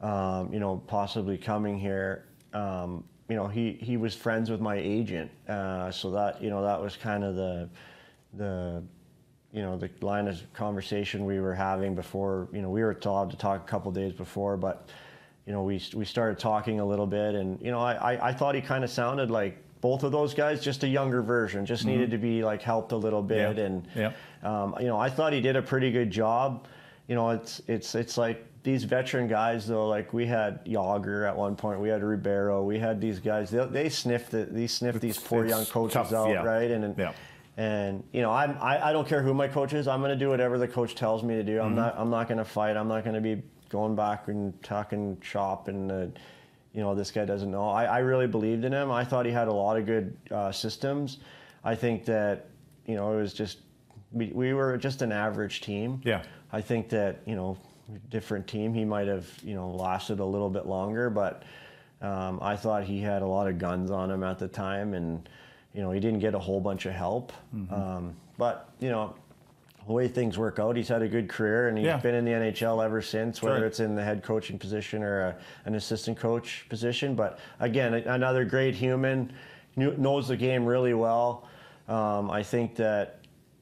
um, you know, possibly coming here, um, you know, he he was friends with my agent, uh, so that you know that was kind of the the you know the line of conversation we were having before you know we were allowed to talk a couple days before but you know we we started talking a little bit and you know I I, I thought he kind of sounded like both of those guys just a younger version just needed to be like helped a little bit Mm-hmm. Yeah. and Yeah. um, you know I thought he did a pretty good job you know it's it's it's like these veteran guys though like we had Jagr at one point we had Ribeiro we had these guys they, they sniffed it they sniffed these poor young coaches tough, out yeah. right and Yeah. And you know, I'm, I I don't care who my coach is. I'm going to do whatever the coach tells me to do. Mm-hmm. I'm not I'm not going to fight. I'm not going to be going back and talking shop and uh, you know this guy doesn't know. I, I really believed in him. I thought he had a lot of good uh, systems. I think that you know it was just we, we were just an average team. Yeah. I think that you know different team he might have you know lasted a little bit longer, but um, I thought he had a lot of guns on him at the time, and you know he didn't get a whole bunch of help. Mm-hmm. Um, but you know the way things work out, he's had a good career, and he's Yeah. been in the NHL ever since, whether right. it's in the head coaching position or a, an assistant coach position. But again, another great human, knew, knows the game really well. Um, I think that.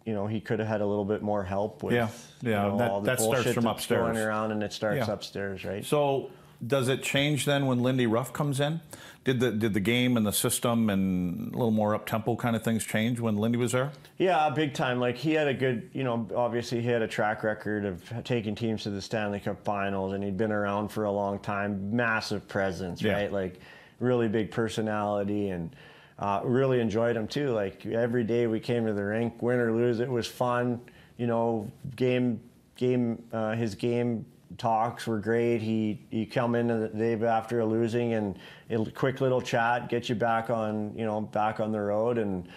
You know, he could have had a little bit more help with Yeah. you know, that- all the that starts bullshit from that's upstairs. going around, and it starts Yeah. upstairs, right? So does it change then when Lindy Ruff comes in? Did the did the game and the system and a little more up tempo kind of things change when Lindy was there? Yeah, big time. Like he had a good, you know, obviously he had a track record of taking teams to the Stanley Cup Finals, and he'd been around for a long time. Massive presence, Yeah. right? Like really big personality, and uh, really enjoyed him too. Like every day we came to the rink, win or lose, it was fun. You know, game game uh, his game talks were great. He he come in the day after a losing and a quick little chat, get you back on you know back on the road and.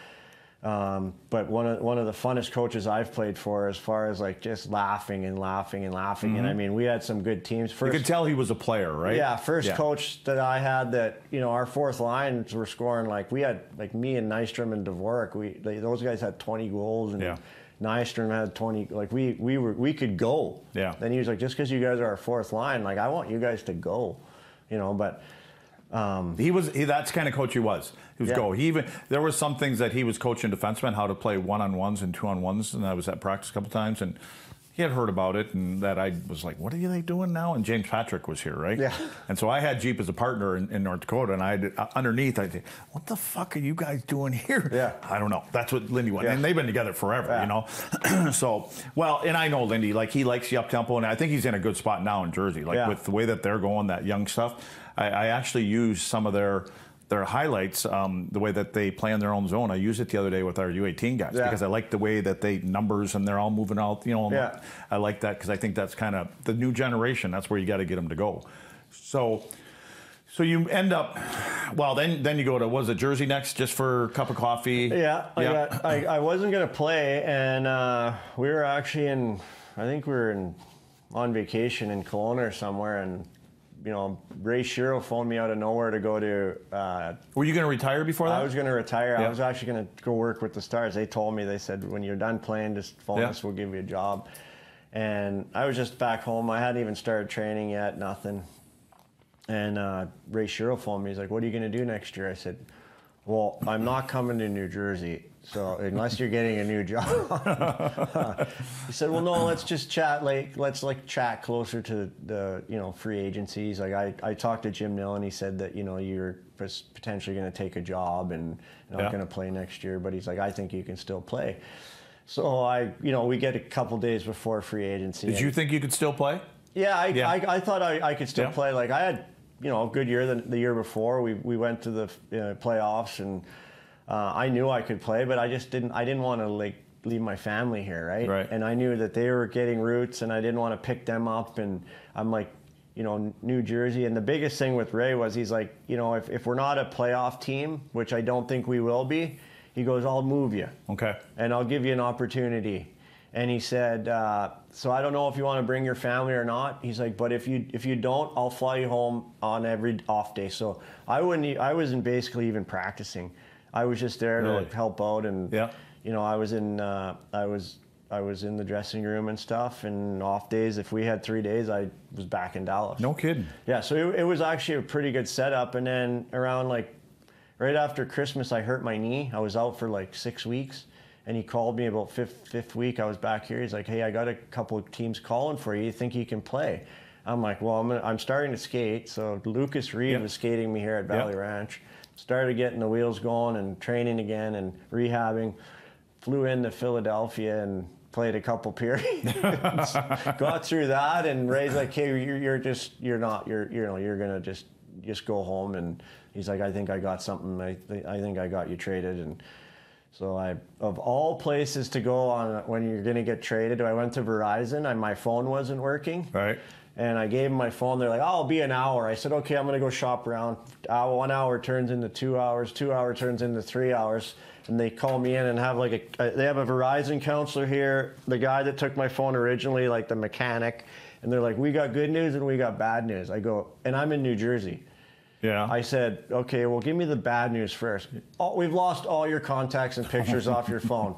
Um, but one of one of the funnest coaches I've played for, as far as like just laughing and laughing and laughing, and I mean we had some good teams. You could tell he was a player, right? yeah, first Yeah. coach that I had that you know our fourth lines were scoring like we had like me and Nystrom and Dvorak. We they, those guys had 20 goals and Yeah. Nystrom had 20. Like we we were we could go. Yeah. Then he was like, just because you guys are our fourth line, like I want you guys to go, you know. But um, He was he, that's kind of coach he was. He was Yeah. go. He even there were some things that he was coaching defensemen how to play one on ones and two on ones, and I was at practice a couple times, and he had heard about it, and that I was like, "What are you they doing now?" And James Patrick was here, right? Yeah. And so I had Jeep as a partner in, in North Dakota, and I had, uh, underneath I said, "What the fuck are you guys doing here?" Yeah. I don't know. That's what Lindy went, Yeah. and they've been together forever, Yeah. you know. *clears throat* so well, and I know Lindy, like he likes the up tempo, and I think he's in a good spot now in Jersey, like Yeah. with the way that they're going, that young stuff. I, I actually use some of their their highlights, um, the way that they play in their own zone. I used it the other day with our U18 guys Yeah. because I like the way that they numbers and they're all moving out. You know, Yeah. I like that because I think that's kind of the new generation. That's where you got to get them to go. So. So you end up, well, then then you go to was it Jersey next just for a cup of coffee? Yeah, I, got, I, I wasn't gonna play, and uh, we were actually in. I think we were in on vacation in Kelowna or somewhere, and you know Ray Shero phoned me out of nowhere to go to. Uh, Were you going to retire before that? I was gonna retire. Yeah. I was actually gonna go work with the Stars. They told me they said when you're done playing, just phone Yeah. us. We'll give you a job. And I was just back home. I hadn't even started training yet. Nothing. And uh, Ray Shero phoned me. He's like, "What are you going to do next year?" I said, "Well, I'm not coming to New Jersey, so unless you're getting a new job." *laughs* he said, "Well, no, let's just chat. Like, let's like chat closer to the you know free agencies. Like, I I talked to Jim Nill, and he said that you know you're potentially going to take a job and not Yeah. going to play next year, but he's like, I think you can still play." So I, you know, we get a couple days before free agency. Did you think you could still play? yeah, I, Yeah. I, I thought I, I could still Yeah. play. Like I had, you know, a good year the, the year before. We we went to the uh, playoffs, and uh, I knew I could play, but I just didn't. I didn't want to like leave my family here, right? Right. And I knew that they were getting roots, and I didn't want to pick them up. And I'm like, you know, New Jersey. And the biggest thing with Ray was he's like, you know, if if we're not a playoff team, which I don't think we will be. He goes, I'll move you Okay. and I'll give you an opportunity. And he said, uh, so I don't know if you want to bring your family or not. He's like, but if you if you don't, I'll fly you home on every off day. So I wouldn't. I wasn't basically even practicing. I was just there to Really? like help out and Yeah. you know I was in uh, I was I was in the dressing room and stuff. And off days, if we had three days, I was back in Dallas. No kidding. Yeah, so it, it was actually a pretty good setup. And then around like right after Christmas, I hurt my knee. I was out for like six weeks. And he called me about fifth fifth week. I was back here. He's like, "Hey, I got a couple of teams calling for you. You think you can play?" I'm like, "Well, I'm gonna, I'm starting to skate." So Lucas Reed Yeah. was skating me here at Valley Yeah. Ranch. Started getting the wheels going and training again and rehabbing. Flew into Philadelphia and played a couple *laughs* periods. *laughs* Got through that and Ray's like, "Hey, you're, you're just you're not you're you know you're gonna just just go home." And he's like, "I think I got something. I th- I think I got you traded." And so I, of all places to go on when you're going to get traded, I went to Verizon and my phone wasn't working. Right. And I gave them my phone. They're like, oh, "I'll be an hour." I said, "Okay, I'm going to go shop around." Hour, one hour turns into two hours. Two hour turns into three hours. And they call me in and have like a. They have a Verizon counselor here. The guy that took my phone originally, like the mechanic, and they're like, "We got good news and we got bad news." I go, and I'm in New Jersey. Yeah. I said, okay, well, give me the bad news first. Oh, we've lost all your contacts and pictures off your phone.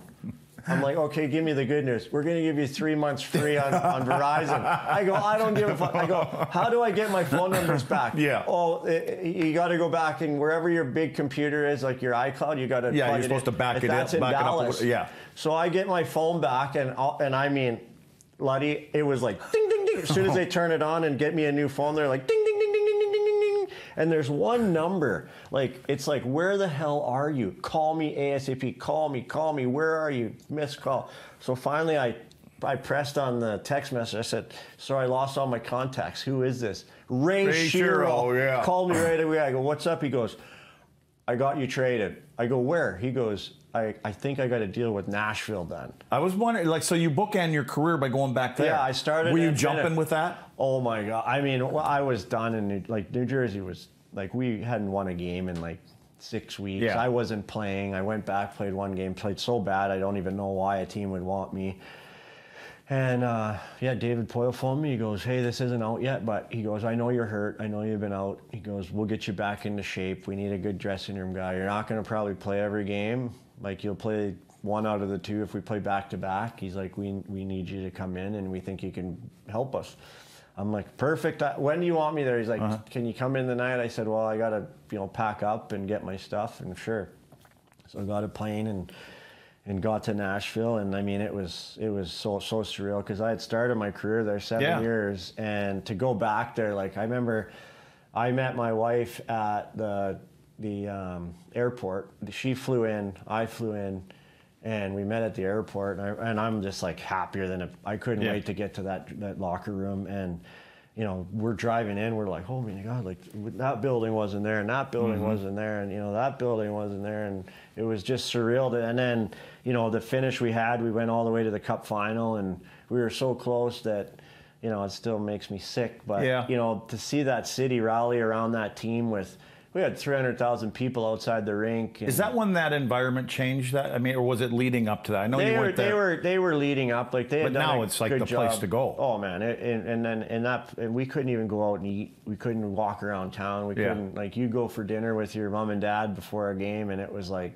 I'm like, *laughs* okay, give me the good news. We're going to give you three months free on, on Verizon. I go, I don't give a fuck. I go, how do I get my phone numbers back? Yeah. Oh, eh, you got to go back and wherever your big computer is, like your iCloud, you got to. Yeah, you're it supposed in. to back If it in- That's in back it up Dallas. with- yeah. So I get my phone back, and I'll- and I mean, Luddy, it was like ding ding ding. As soon as they *laughs* turn it on and get me a new phone, they're like ding ding ding ding ding. And there's one number, like it's like, where the hell are you? Call me ASAP. Call me. Call me. Where are you? Missed call. So finally, I. I pressed on the text message. I said, "Sorry, I lost all my contacts. Who is this?" Ray, Ray Shero. Shero, yeah. Called me *laughs* right away. I go, "What's up?" He goes, I got you traded. I go, where? He goes, I, I think I got a deal with Nashville then. I was wondering, like, so you bookend your career by going back there. Yeah, I started Were you jumping with that? Oh my God. I mean, well, I was done in New, like New Jersey was like, we hadn't won a game in like six weeks. Yeah. I wasn't playing. I went back, played one game, played so bad. I don't even know why a team would want me. And uh, yeah, David Poile phoned me. He goes, "Hey, this isn't out yet, but he goes, I know you're hurt. I know you've been out. He goes, we'll get you back into shape. We need a good dressing room guy. You're not going to probably play every game. Like you'll play one out of the two if we play back to back. He's like, we we need you to come in, and we think you can help us. I'm like, perfect. Uh, When do you want me there? He's like, can you come in the night? I said, well, I gotta you know pack up and get my stuff, and sure. So I got a plane and and got to Nashville, and I mean it was it was so so surreal because I had started my career there seven Yeah. years, and to go back there, like I remember, I met my wife at the the um, airport. She flew in, I flew in, and we met at the airport, and, I, and I'm just like happier than a, I couldn't Yeah. wait to get to that that locker room and. You know, we're driving in. We're like, "Oh my God!" Like that building wasn't there, and that building Mm-hmm. wasn't there, and you know that building wasn't there, and it was just surreal. To, and then, you know, the finish we had, we went all the way to the Cup final, and we were so close that, you know, it still makes me sick. But Yeah. you know, to see that city rally around that team with, we had three hundred thousand people outside the rink. Is that when that environment changed that? I mean, or was it leading up to that? I know they you were weren't there. they were they were leading up like they had But done now it's like the place to go. Oh man, it, and and then and that and we couldn't even go out and eat. We couldn't walk around town. We Yeah. couldn't like you go for dinner with your mom and dad before a game, and it was like,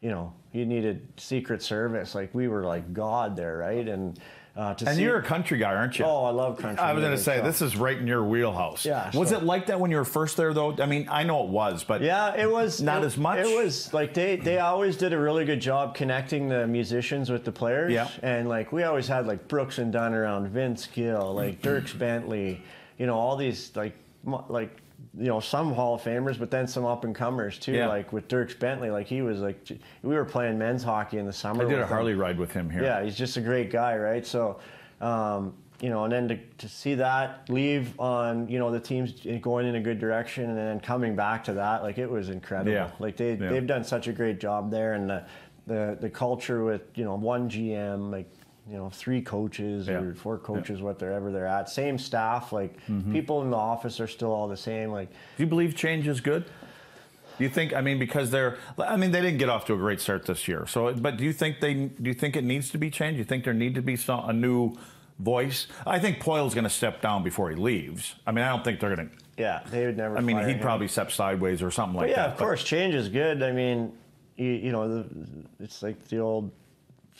you know, you needed Secret Service. Like we were like God there, right? And uh, to and see, you're a country guy, aren't you? oh, I love country. I was going to say so- this is right in your wheelhouse. Yeah, Was so- it like that when you were first there, though? I mean, I know it was, but Yeah, it was Not it- as much? It was like they they always did a really good job connecting the musicians with the players. Yeah. and like we always had like Brooks and Dunn around, Vince Gill, like Dierks Bentley, you know, all these like like you know some Hall of Famers, but then some up and comers too. Yeah. Like with Dierks Bentley, like he was like we were playing men's hockey in the summer. I did a with him. Harley ride with him here. Yeah, he's just a great guy, right? So, um, you know, and then to, to see that leave on, you know, the teams going in a good direction and then coming back to that, like it was incredible. Yeah. Like they Yeah. they've done such a great job there, and the the the culture with you know one GM, like you know three coaches Yeah. or four coaches, whatever they're at, same staff, like Mm-hmm. people in the office are still all the same, like. Do you believe change is good? Do you think? I mean, because they're. I mean, they didn't get off to a great start this year. So, but do you think they? Do you think it needs to be changed? Do you think there need to be some, a new voice? I think Poile's going to step down before he leaves. I mean, I don't think they're going to. Yeah, they would never. I mean, he'd him. probably step sideways or something like yeah, that. of course, change is good. I mean, you, you know, the, it's like the old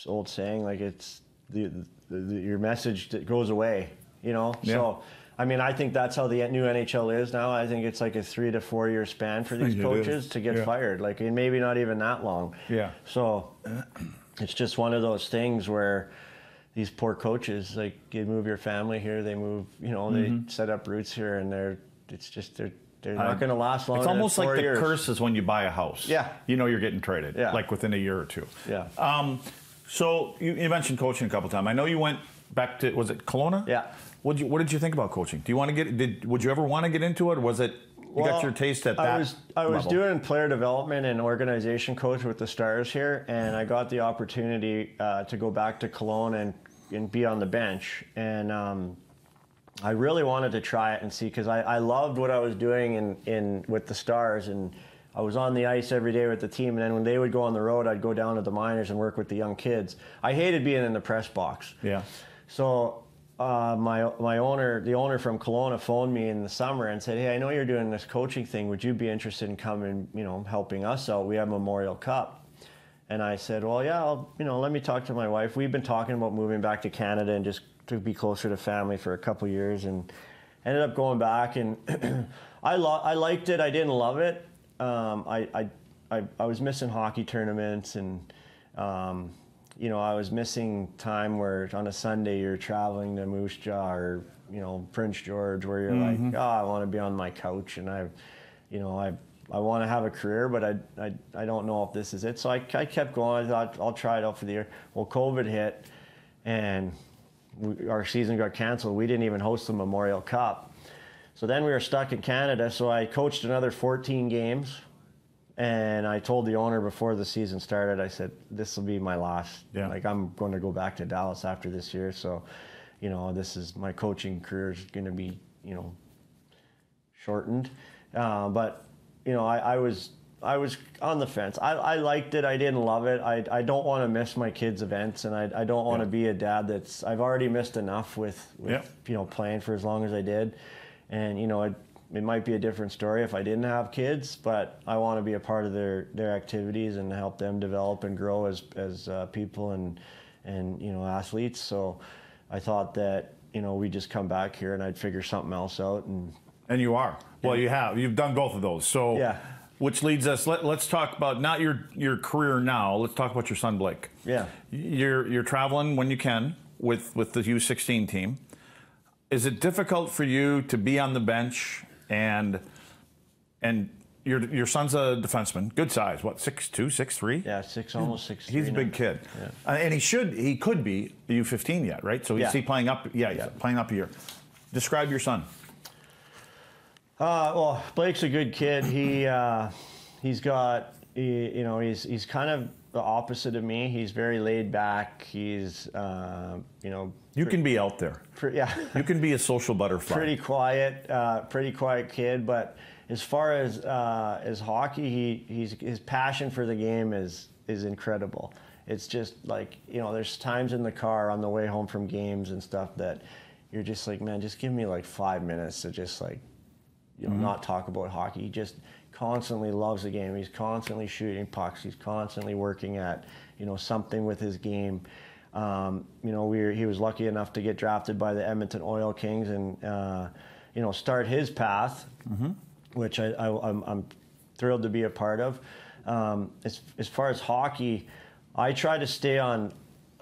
old saying, like it's the, the, the your message goes away. You know, Yeah. so. I mean, I think that's how the new NHL is now. I think it's like a three to four year span for these coaches to get Yeah. fired. Like, and maybe not even that long. Yeah. So, it's just one of those things where these poor coaches, like, you move your family here, they move, you know, Mm-hmm. they set up roots here, and they're, it's just they're they're not going to last long. It's almost like four the years. curse is when you buy a house. Yeah. You know you're getting traded. Yeah. Like within a year or two. Yeah. Um, so you, you mentioned coaching a couple times. I know you went back to was it Kelowna? Yeah. What you What did you think about coaching? Do you want to get? Did Would you ever want to get into it? Was it you got your taste at that? I was I was level? doing player development and organization coach with the Stars here, and I got the opportunity uh, to go back to Kelowna and and be on the bench, and um, I really wanted to try it and see because I, I loved what I was doing in, in with the Stars and. I was on the ice every day with the team, and then when they would go on the road, I'd go down to the minors and work with the young kids. I hated being in the press box. Yeah. So uh, my my owner, the owner from Kelowna, phoned me in the summer and said, "Hey, I know you're doing this coaching thing. Would you be interested in coming? You know, helping us out? We have Memorial Cup." And I said, "Well, yeah, I'll, you know, let me talk to my wife. We've been talking about moving back to Canada and just to be closer to family for a couple years, and ended up going back. And *clears throat* I lo- I liked it. I didn't love it. Um, I, I I I was missing hockey tournaments and." Um, you know, I was missing time where on a Sunday you're traveling to Moose Jaw or you know Prince George, where you're like, oh, I want to be on my couch and I, you know, I I want to have a career, but I, I I don't know if this is it. So I, I kept going. I thought I'll try it out for the year. Well, COVID hit, and we, our season got canceled. We didn't even host the Memorial Cup. So then we were stuck in Canada. So I coached another 14 games. And I told the owner before the season started, I said, this will be my last. Yeah. Like, I'm going to go back to Dallas after this year. So, you know, this is my coaching career is going to be, you know, shortened. Uh, but, you know, I, I was. I was on the fence. I, I liked it. I didn't love it. I, I don't want to miss my kids' events, and I, I don't want to Yeah. be a dad that's. I've already missed enough with, with Yeah. you know playing for as long as I did, and you know it, it might be a different story if I didn't have kids, but I want to be a part of their their activities and help them develop and grow as as uh, people and and you know athletes. So I thought that you know we just come back here and I'd figure something else out and And you are. Well, you have. You've done both of those. So, Yeah. which leads us. Let, let's talk about not your your career now. Let's talk about your son Blake. Yeah. You're you're traveling when you can with with the U16 team. Is it difficult for you to be on the bench and and your your son's a defenseman, good size. What six two, six three? yeah six almost six. He's a big kid, Uh, and he should he could be the U15 yet, right? So is Yeah. he playing up? Yeah, he's Yeah. playing up a year. Describe your son. Uh, well, Blake's a good kid. He uh, he's got he, you know he's he's kind of the opposite of me. He's very laid back. He's uh, you know You can be out there. pre- yeah You can be a social butterfly. pretty quiet, uh, pretty quiet kid. But as far as uh, as hockey, he he's his passion for the game is is incredible. It's just like you know, there's times in the car on the way home from games and stuff that you're just like, man, just give me like five minutes to just like you know, not talk about hockey. He just constantly loves the game. He's constantly shooting pucks. He's constantly working at, you know, something with his game. Um, you know, we were, he was lucky enough to get drafted by the Edmonton Oil Kings and, uh, you know, start his path, which I, I, I'm, I'm thrilled to be a part of. Um, as, as far as hockey, I try to stay on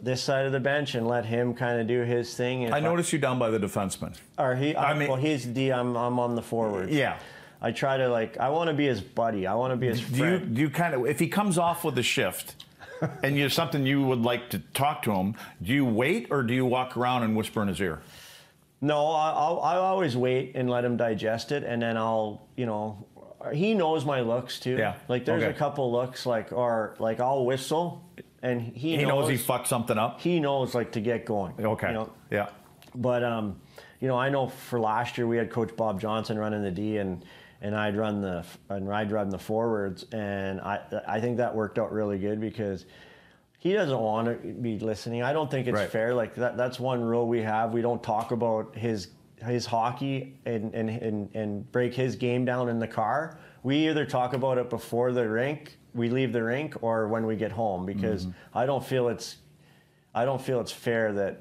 this side of the bench and let him kind of do his thing. I if noticed you down by the defenseman. or he, I I mean- well, he's D. I'm, I'm on the forward. Yeah. I try to like. I want to be his buddy. I want to be his Do you friend. do you kind of if he comes off with a shift *laughs* and you're something you would like to talk to him, do you wait or do you walk around and whisper in his ear? no, I, I'll, I always wait and let him digest it, and then I'll, you know, he knows my looks too. Yeah, Like there's okay. a couple looks like, or like I'll whistle, and he, He knows he fucked something up. he knows like to get going. Okay. You know, Yeah. But um, you know, I know for last year we had Coach Bob Johnson running the D, and and I'd run the and I'd run the forwards, and I I think that worked out really good because he doesn't want to be listening. I don't think it's Right. fair. Like that, that's one rule we have. We don't talk about his his hockey and, and and and break his game down in the car. We either talk about it before the rink, we leave the rink, or when we get home because Mm-hmm. I don't feel it's I don't feel it's fair that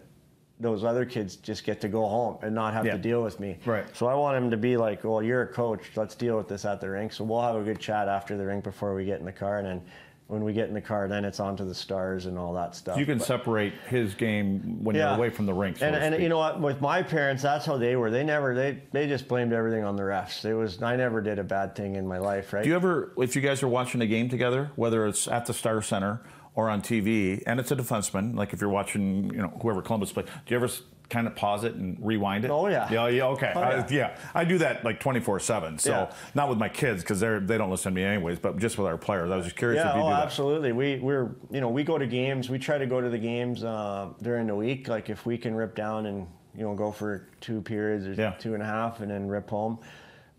those other kids just get to go home and not have Yeah. to deal with me. Right. So I want him to be like, well, you're a coach. Let's deal with this at the rink. So we'll have a good chat after the rink before we get in the car, and then when we get in the car, then it's on to the stars and all that stuff. You can But- separate his game when you're away from the rink. So and and you know what? With my parents, that's how they were. They never they they just blamed everything on the refs. It was I never did a bad thing in my life, right? Do you ever, if you guys are watching a game together, whether it's at the Star Center or on TV, and it's a defenseman, like if you're watching, you know, whoever Columbus play, do you ever kind of pause it and rewind it? Oh, yeah. Yeah, yeah, okay. Oh, I- yeah. yeah, I do that like 24 seven. So Yeah. not with my kids because they're they don't listen to me anyways, but just with our players. I was just curious Yeah, if you oh, do that. absolutely. We we're you know we go to games. We try to go to the games uh, during the week. Like if we can rip down and you know go for two periods or Yeah. two and a half and then rip home,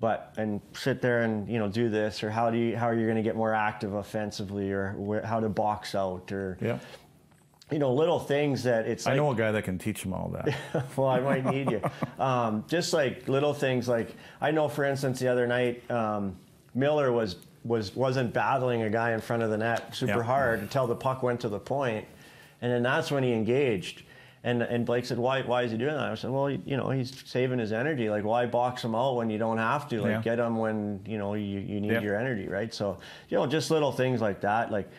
but and sit there and you know do this or how do you how are you going to get more active offensively or where, how to box out or Yeah, you know little things that it's I like, know a guy that can teach him all that. *laughs* well, I might need you. *laughs* Um, just like little things, like I know, for instance, the other night um, Miller was was wasn't battling a guy in front of the net super Yeah. hard until the puck went to the point, and then that's when he engaged. And and Blake said, why why is he doing that? I said, well, you know, he's saving his energy. Like, why box him out when you don't have to? Like, Yeah. get him when you know you, you need Yeah. your energy, right? So, you know, just little things like that. Like,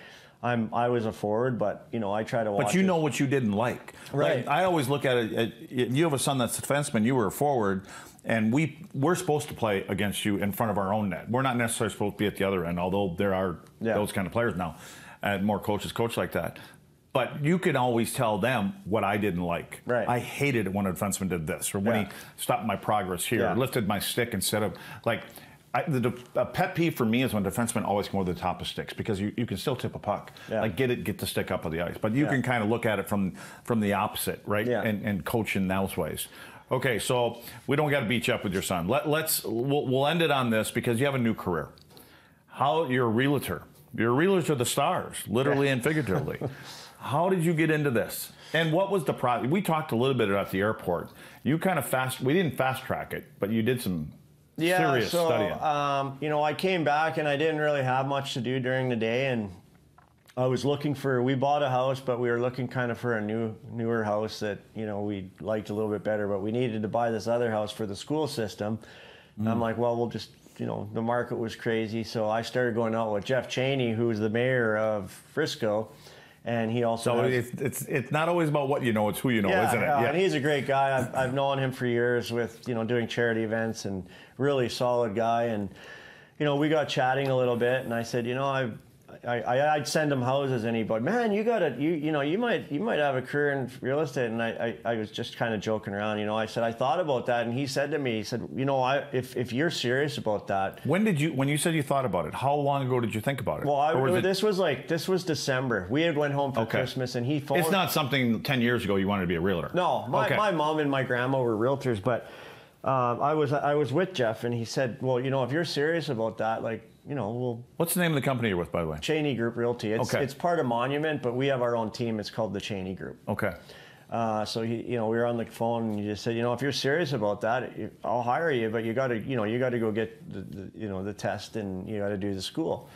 I'm I was a forward, but you know, I try to watch. But you it. know what you didn't like. Right. Like, I always look at it. At, you have a son that's a defenseman. You were a forward, and we we're supposed to play against you in front of our own net. We're not necessarily supposed to be at the other end, although there are Yeah. those kind of players now, and more coaches coach like that. But you can always tell them what I didn't like. Right. I hated it when a defenseman did this, or when Yeah. he stopped my progress here, Yeah. lifted my stick instead of like. I, the, a pet peeve for me is when defensemen always come over the top of sticks because you, you can still tip a puck. Yeah. Like get it, get the stick up on the ice. But you Yeah. can kind of look at it from from the opposite, right? Yeah. And, and coach in those ways. Okay, so we don't got to beat you up with your son. Let, let's we'll, we'll end it on this because you have a new career. How you're a realtor. You're a realtor to the stars, literally and figuratively. *laughs* How did you get into this? And what was the process? We talked a little bit at the airport. You kind of fast. We didn't fast track it, but you did some serious so, studying. Um, you know, I came back and I didn't really have much to do during the day, and I was looking for. We bought a house, but we were looking kind of for a new, newer house that you know we liked a little bit better. But we needed to buy this other house for the school system. And Mm. I'm like, well, we'll just. You know, the market was crazy, so I started going out with Jeff Cheney, who's the mayor of Frisco, and he also so has- it's, it's it's not always about what you know; it's who you know, yeah, isn't it? yeah, and he's a great guy. I've, I've known him for years with you know doing charity events and really solid guy. And you know we got chatting a little bit, and I said, you know, I. I, I, I'd send him houses, and he'd but man, you gotta, you, you know, you might, you might have a career in real estate. And I, I, I was just kind of joking around, you know. I said I thought about that, and he said to me, he said, you know, I, if, if you're serious about that, When did you? When you said you thought about it, how long ago did you think about it? well, I, was it- this was like, this was December. We had went home for Okay. Christmas, and he phoned. It's not something ten years ago you wanted to be a realtor. No, my, Okay. my mom and my grandma were realtors, but um, I was I was with Jeff, and he said, "Well, you know, if you're serious about that, like, you know, we'll What's the name of the company you're with, by the way? Cheney Group Realty. It's Okay. it's part of Monument, but we have our own team. It's called the Cheney Group. Okay. Uh, so he, you know, we were on the phone, and he just said, you know, if you're serious about that, I'll hire you, but you got to, you know, you got to go get the, the, you know, the test, and you got to do the school.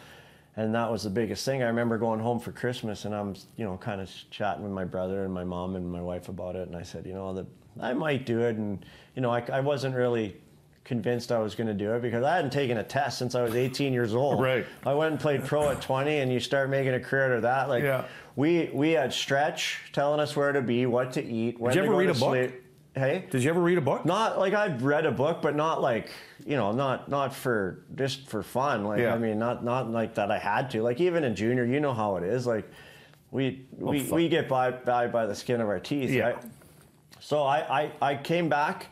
And that was the biggest thing. I remember going home for Christmas, and I'm, you know, kind of chatting with my brother and my mom and my wife about it, and I said, you know, that I might do it, and you know, I, I wasn't really convinced I was going to do it because I hadn't taken a test since I was 18 years *laughs* old. Right. I went and played pro at 20, and you start making a career out of that. Like, Yeah. we we had Stretch telling us where to be, what to eat, when you to ever go read to a book? Hey, Did you ever read a book? not like I've read a book, but not like you know, not not for just for fun. Like Yeah. I mean, not not like that I had to. Like even in junior, you know how it is. Like we oh, we, fuck. we get by, by by the skin of our teeth. Yeah. Right? So I, I I came back.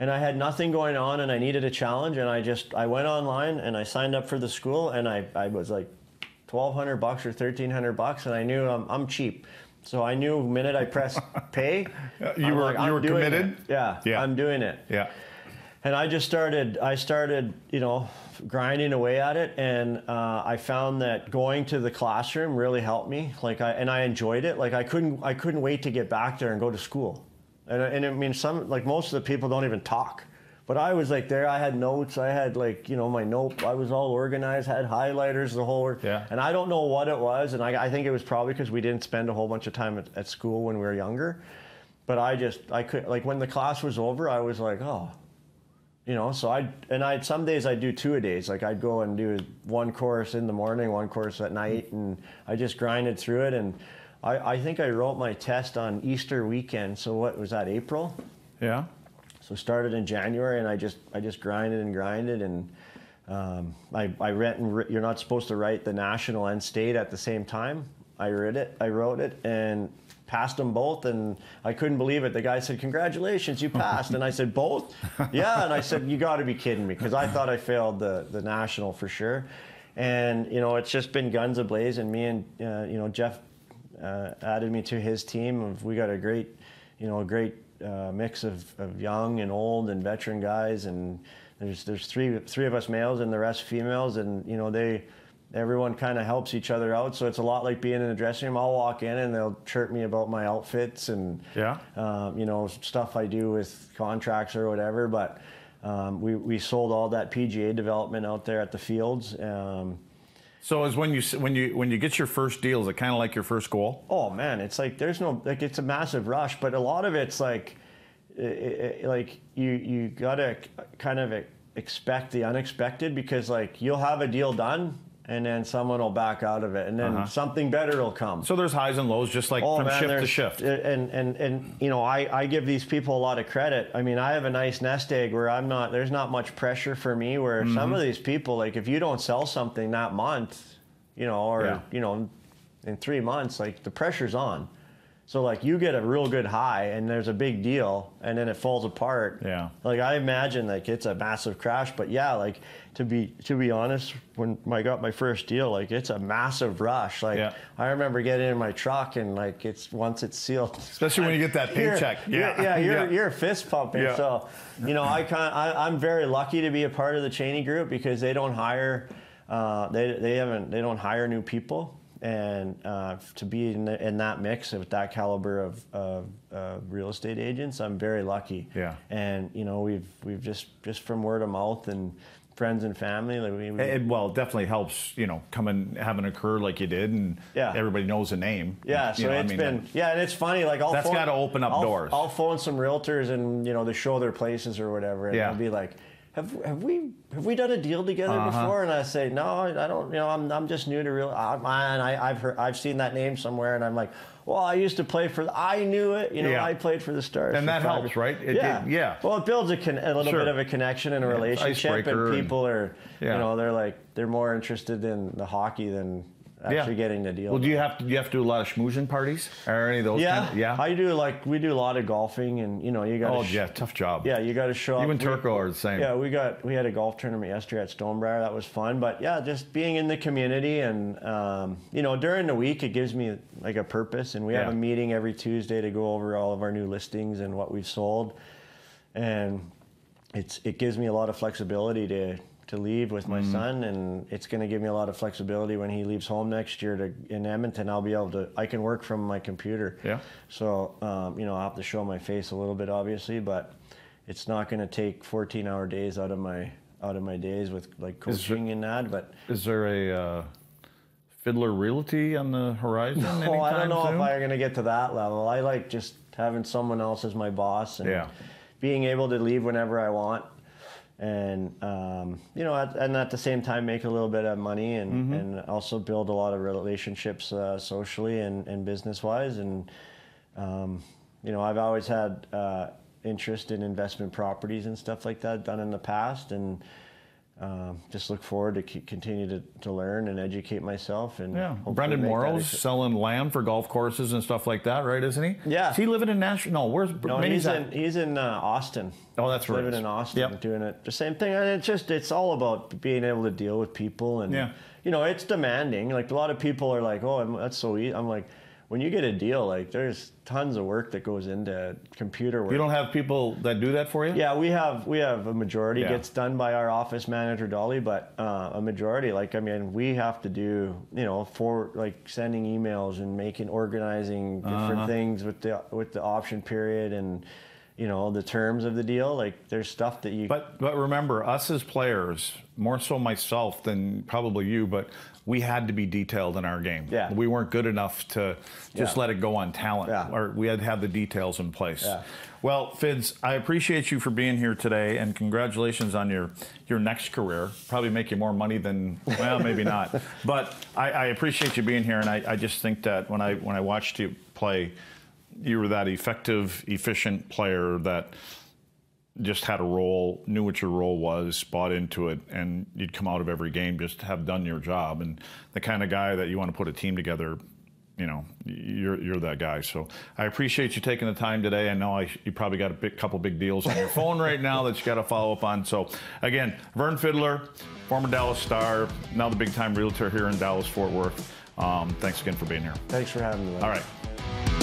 And I had nothing going on, and I needed a challenge, and I just I went online and I signed up for the school, and I, I was like, twelve hundred bucks or thirteen hundred bucks, and I knew I'm, I'm cheap, so I knew the minute I pressed *laughs* pay, You I'm were- like, you were doing committed? it. Yeah, Yeah. I'm doing it. Yeah. and I just started. I started, you know, grinding away at it, and uh, I found that going to the classroom really helped me. Like I and I enjoyed it. Like I couldn't. I couldn't wait to get back there and go to school. And uh, and I mean, some like most of the people don't even talk. But I was like there. I had notes. I had like you know my note. I was all organized. Had highlighters. The whole. work. Yeah. And I don't know what it was, and I, I think it was probably because we didn't spend a whole bunch of time at, at school when we were younger. But I just I could like when the class was over, I was like, oh, you know. So I and I some days I'd do two a days. Like I'd go and do one course in the morning, one course at night, and I just grinded through it. And I, I think I wrote my test on Easter weekend. So what was that? April. Yeah. So started in January, and I just I just grinded and grinded, and um, I I read and ri- you're not supposed to write the national and state at the same time. I read it, I wrote it, and passed them both, and I couldn't believe it. The guy said, "Congratulations, you passed," and I said, "Both?" *laughs* yeah, and I said, "You got to be kidding me," because I thought I failed the the national for sure. And you know, it's just been guns ablaze, and me and uh, you know Jeff uh, added me to his team. We got a great, you know, a great uh, mix of, of young and old and veteran guys, and there's there's three three of us males and the rest females, and you know they everyone kind of helps each other out. So it's a lot like being in a dressing room. I'll walk in and they'll chirp me about my outfits and Yeah. um, you know stuff I do with contracts or whatever. But um, we we sold all that PGA development out there at the fields. Um, So is when you when you when you get your first deal, is it kind of like your first goal? Oh man, it's like there's no like it's a massive rush, but a lot of it's like i i like you you gotta kind of expect the unexpected because like you'll have a deal done and then someone will back out of it and then something better will come. So there's highs and lows, just like Oh from man, shift to shift. and and and you know, I I give these people a lot of credit. I mean, I have a nice nest egg where I'm not. There's not much pressure for me. Where Mm-hmm. some of these people, like if you don't sell something that month, you know, or Yeah. you know, in three months, like the pressure's on. So like you get a real good high and there's a big deal and then it falls apart. Yeah. Like I imagine like it's a massive crash, but yeah, like to be to be honest, when I got my first deal, like it's a massive rush. Like Yeah. I remember getting in my truck and like it's once it's sealed. Especially when you get that *laughs* You're- paycheck. you're- Yeah. yeah, you're Yeah. you're fist pumping. Yeah. So, you know, I kind I, I'm very lucky to be a part of the Cheney Group because they don't hire, uh, they they haven't they don't hire new people, and uh, to be in, the, in that mix with that caliber of, of uh, real estate agents, I'm very lucky. Yeah. And you know, we've we've just just from word of mouth and friends and family, like we. we It, well, it definitely helps, you know, coming having a career like you did, and Yeah. everybody knows a name. Yeah, You so know, I mean, been yeah, and it's funny. Like I'll That's phone- gotta open up I'll- doors. I'll phone some realtors and you know they show their places or whatever, and Yeah. they'll be like, "Have have we have we done a deal together Uh-huh. before?" And I say, "No, I don't. You know, I'm I'm just new to real. I, man, I, I've heard I've seen that name somewhere, and I'm like." Well, I used to play for. I knew it. You know, Yeah. I played for the Stars, And that helps, years. right? It- yeah, it- yeah. Well, it builds a, con- a little Sure. bit of a connection and a relationship, icebreaker and and- people are, Yeah. you know, they're like they're more interested in the hockey than actually getting the deal. Well, do you have to do you have to do a lot of schmoozing parties or any of those? Yeah, kind of, yeah. I do like we do a lot of golfing, and you know you got. oh yeah, tough job. Yeah, you got to show up. You and We- Turco are the same. Yeah, we got we had a golf tournament yesterday at Stonebriar. That was fun, but yeah, just being in the community and um, you know during the week it gives me like a purpose, and we have a meeting every Tuesday to go over all of our new listings and what we've sold, and it's it gives me a lot of flexibility to to leave with my Mm-hmm. son, and it's going to give me a lot of flexibility when he leaves home next year to in Edmonton. I'll be able to I can work from my computer. Yeah. So um, you know I'll have to show my face a little bit, obviously, but it's not going to take 14 hour days out of my out of my days with like Is there- coaching and that. But Is there a uh, Fiddler Realty on the horizon? oh, I don't know soon? if I'm going to get to that level. I like just having someone else as my boss and Yeah. being able to leave whenever I want. And um, you know, at, and at the same time, make a little bit of money and, Mm-hmm. and also build a lot of relationships uh, socially and, and business wise. And um, you know, I've always had uh, interest in investment properties and stuff like that done in the past, and um, just look forward to c- continue to, to learn and educate myself. And Yeah, Brenden Morrow's selling land for golf courses and stuff like that, right? Isn't he? Yeah. Is he living in Nashville? No, where's No, he's in he's in uh, Austin. Oh, that's right. living in Austin, Yep. doing it the same thing. And it's just it's all about being able to deal with people, and Yeah. you know it's demanding. Like a lot of people are like, "Oh, I'm, that's so easy." I'm like, when you get a deal, like there's tons of work that goes into computer work. You don't have people that do that for you? Yeah, we have we have a majority Yeah. gets done by our office manager Dolly, but uh, a majority, like I mean, we have to do you know for like sending emails and making organizing different Uh-huh. things with the with the option period and you know the terms of the deal. Like there's stuff that you But but remember, us as players, more so myself than probably you, but we had to be detailed in our game. Yeah. We weren't good enough to just Yeah. let it go on talent. Yeah. Or we had to have the details in place. Yeah. Well, Fids, I appreciate you for being here today and congratulations on your, your next career. Probably make you more money than well, maybe not. *laughs* But I, I appreciate you being here and I, I just think that when I when I watched you play, you were that effective, efficient player that just had a role, knew what your role was, bought into it, and you'd come out of every game just to have done your job. And the kind of guy that you want to put a team together, you know, you're you're that guy. So I appreciate you taking the time today. I know I, you probably got a big, couple big deals on your phone right now that you got to follow up on. So again, Vern Fiddler, former Dallas Star, now the big time realtor here in Dallas Fort Worth. Um, thanks again for being here. thanks for having me. All right.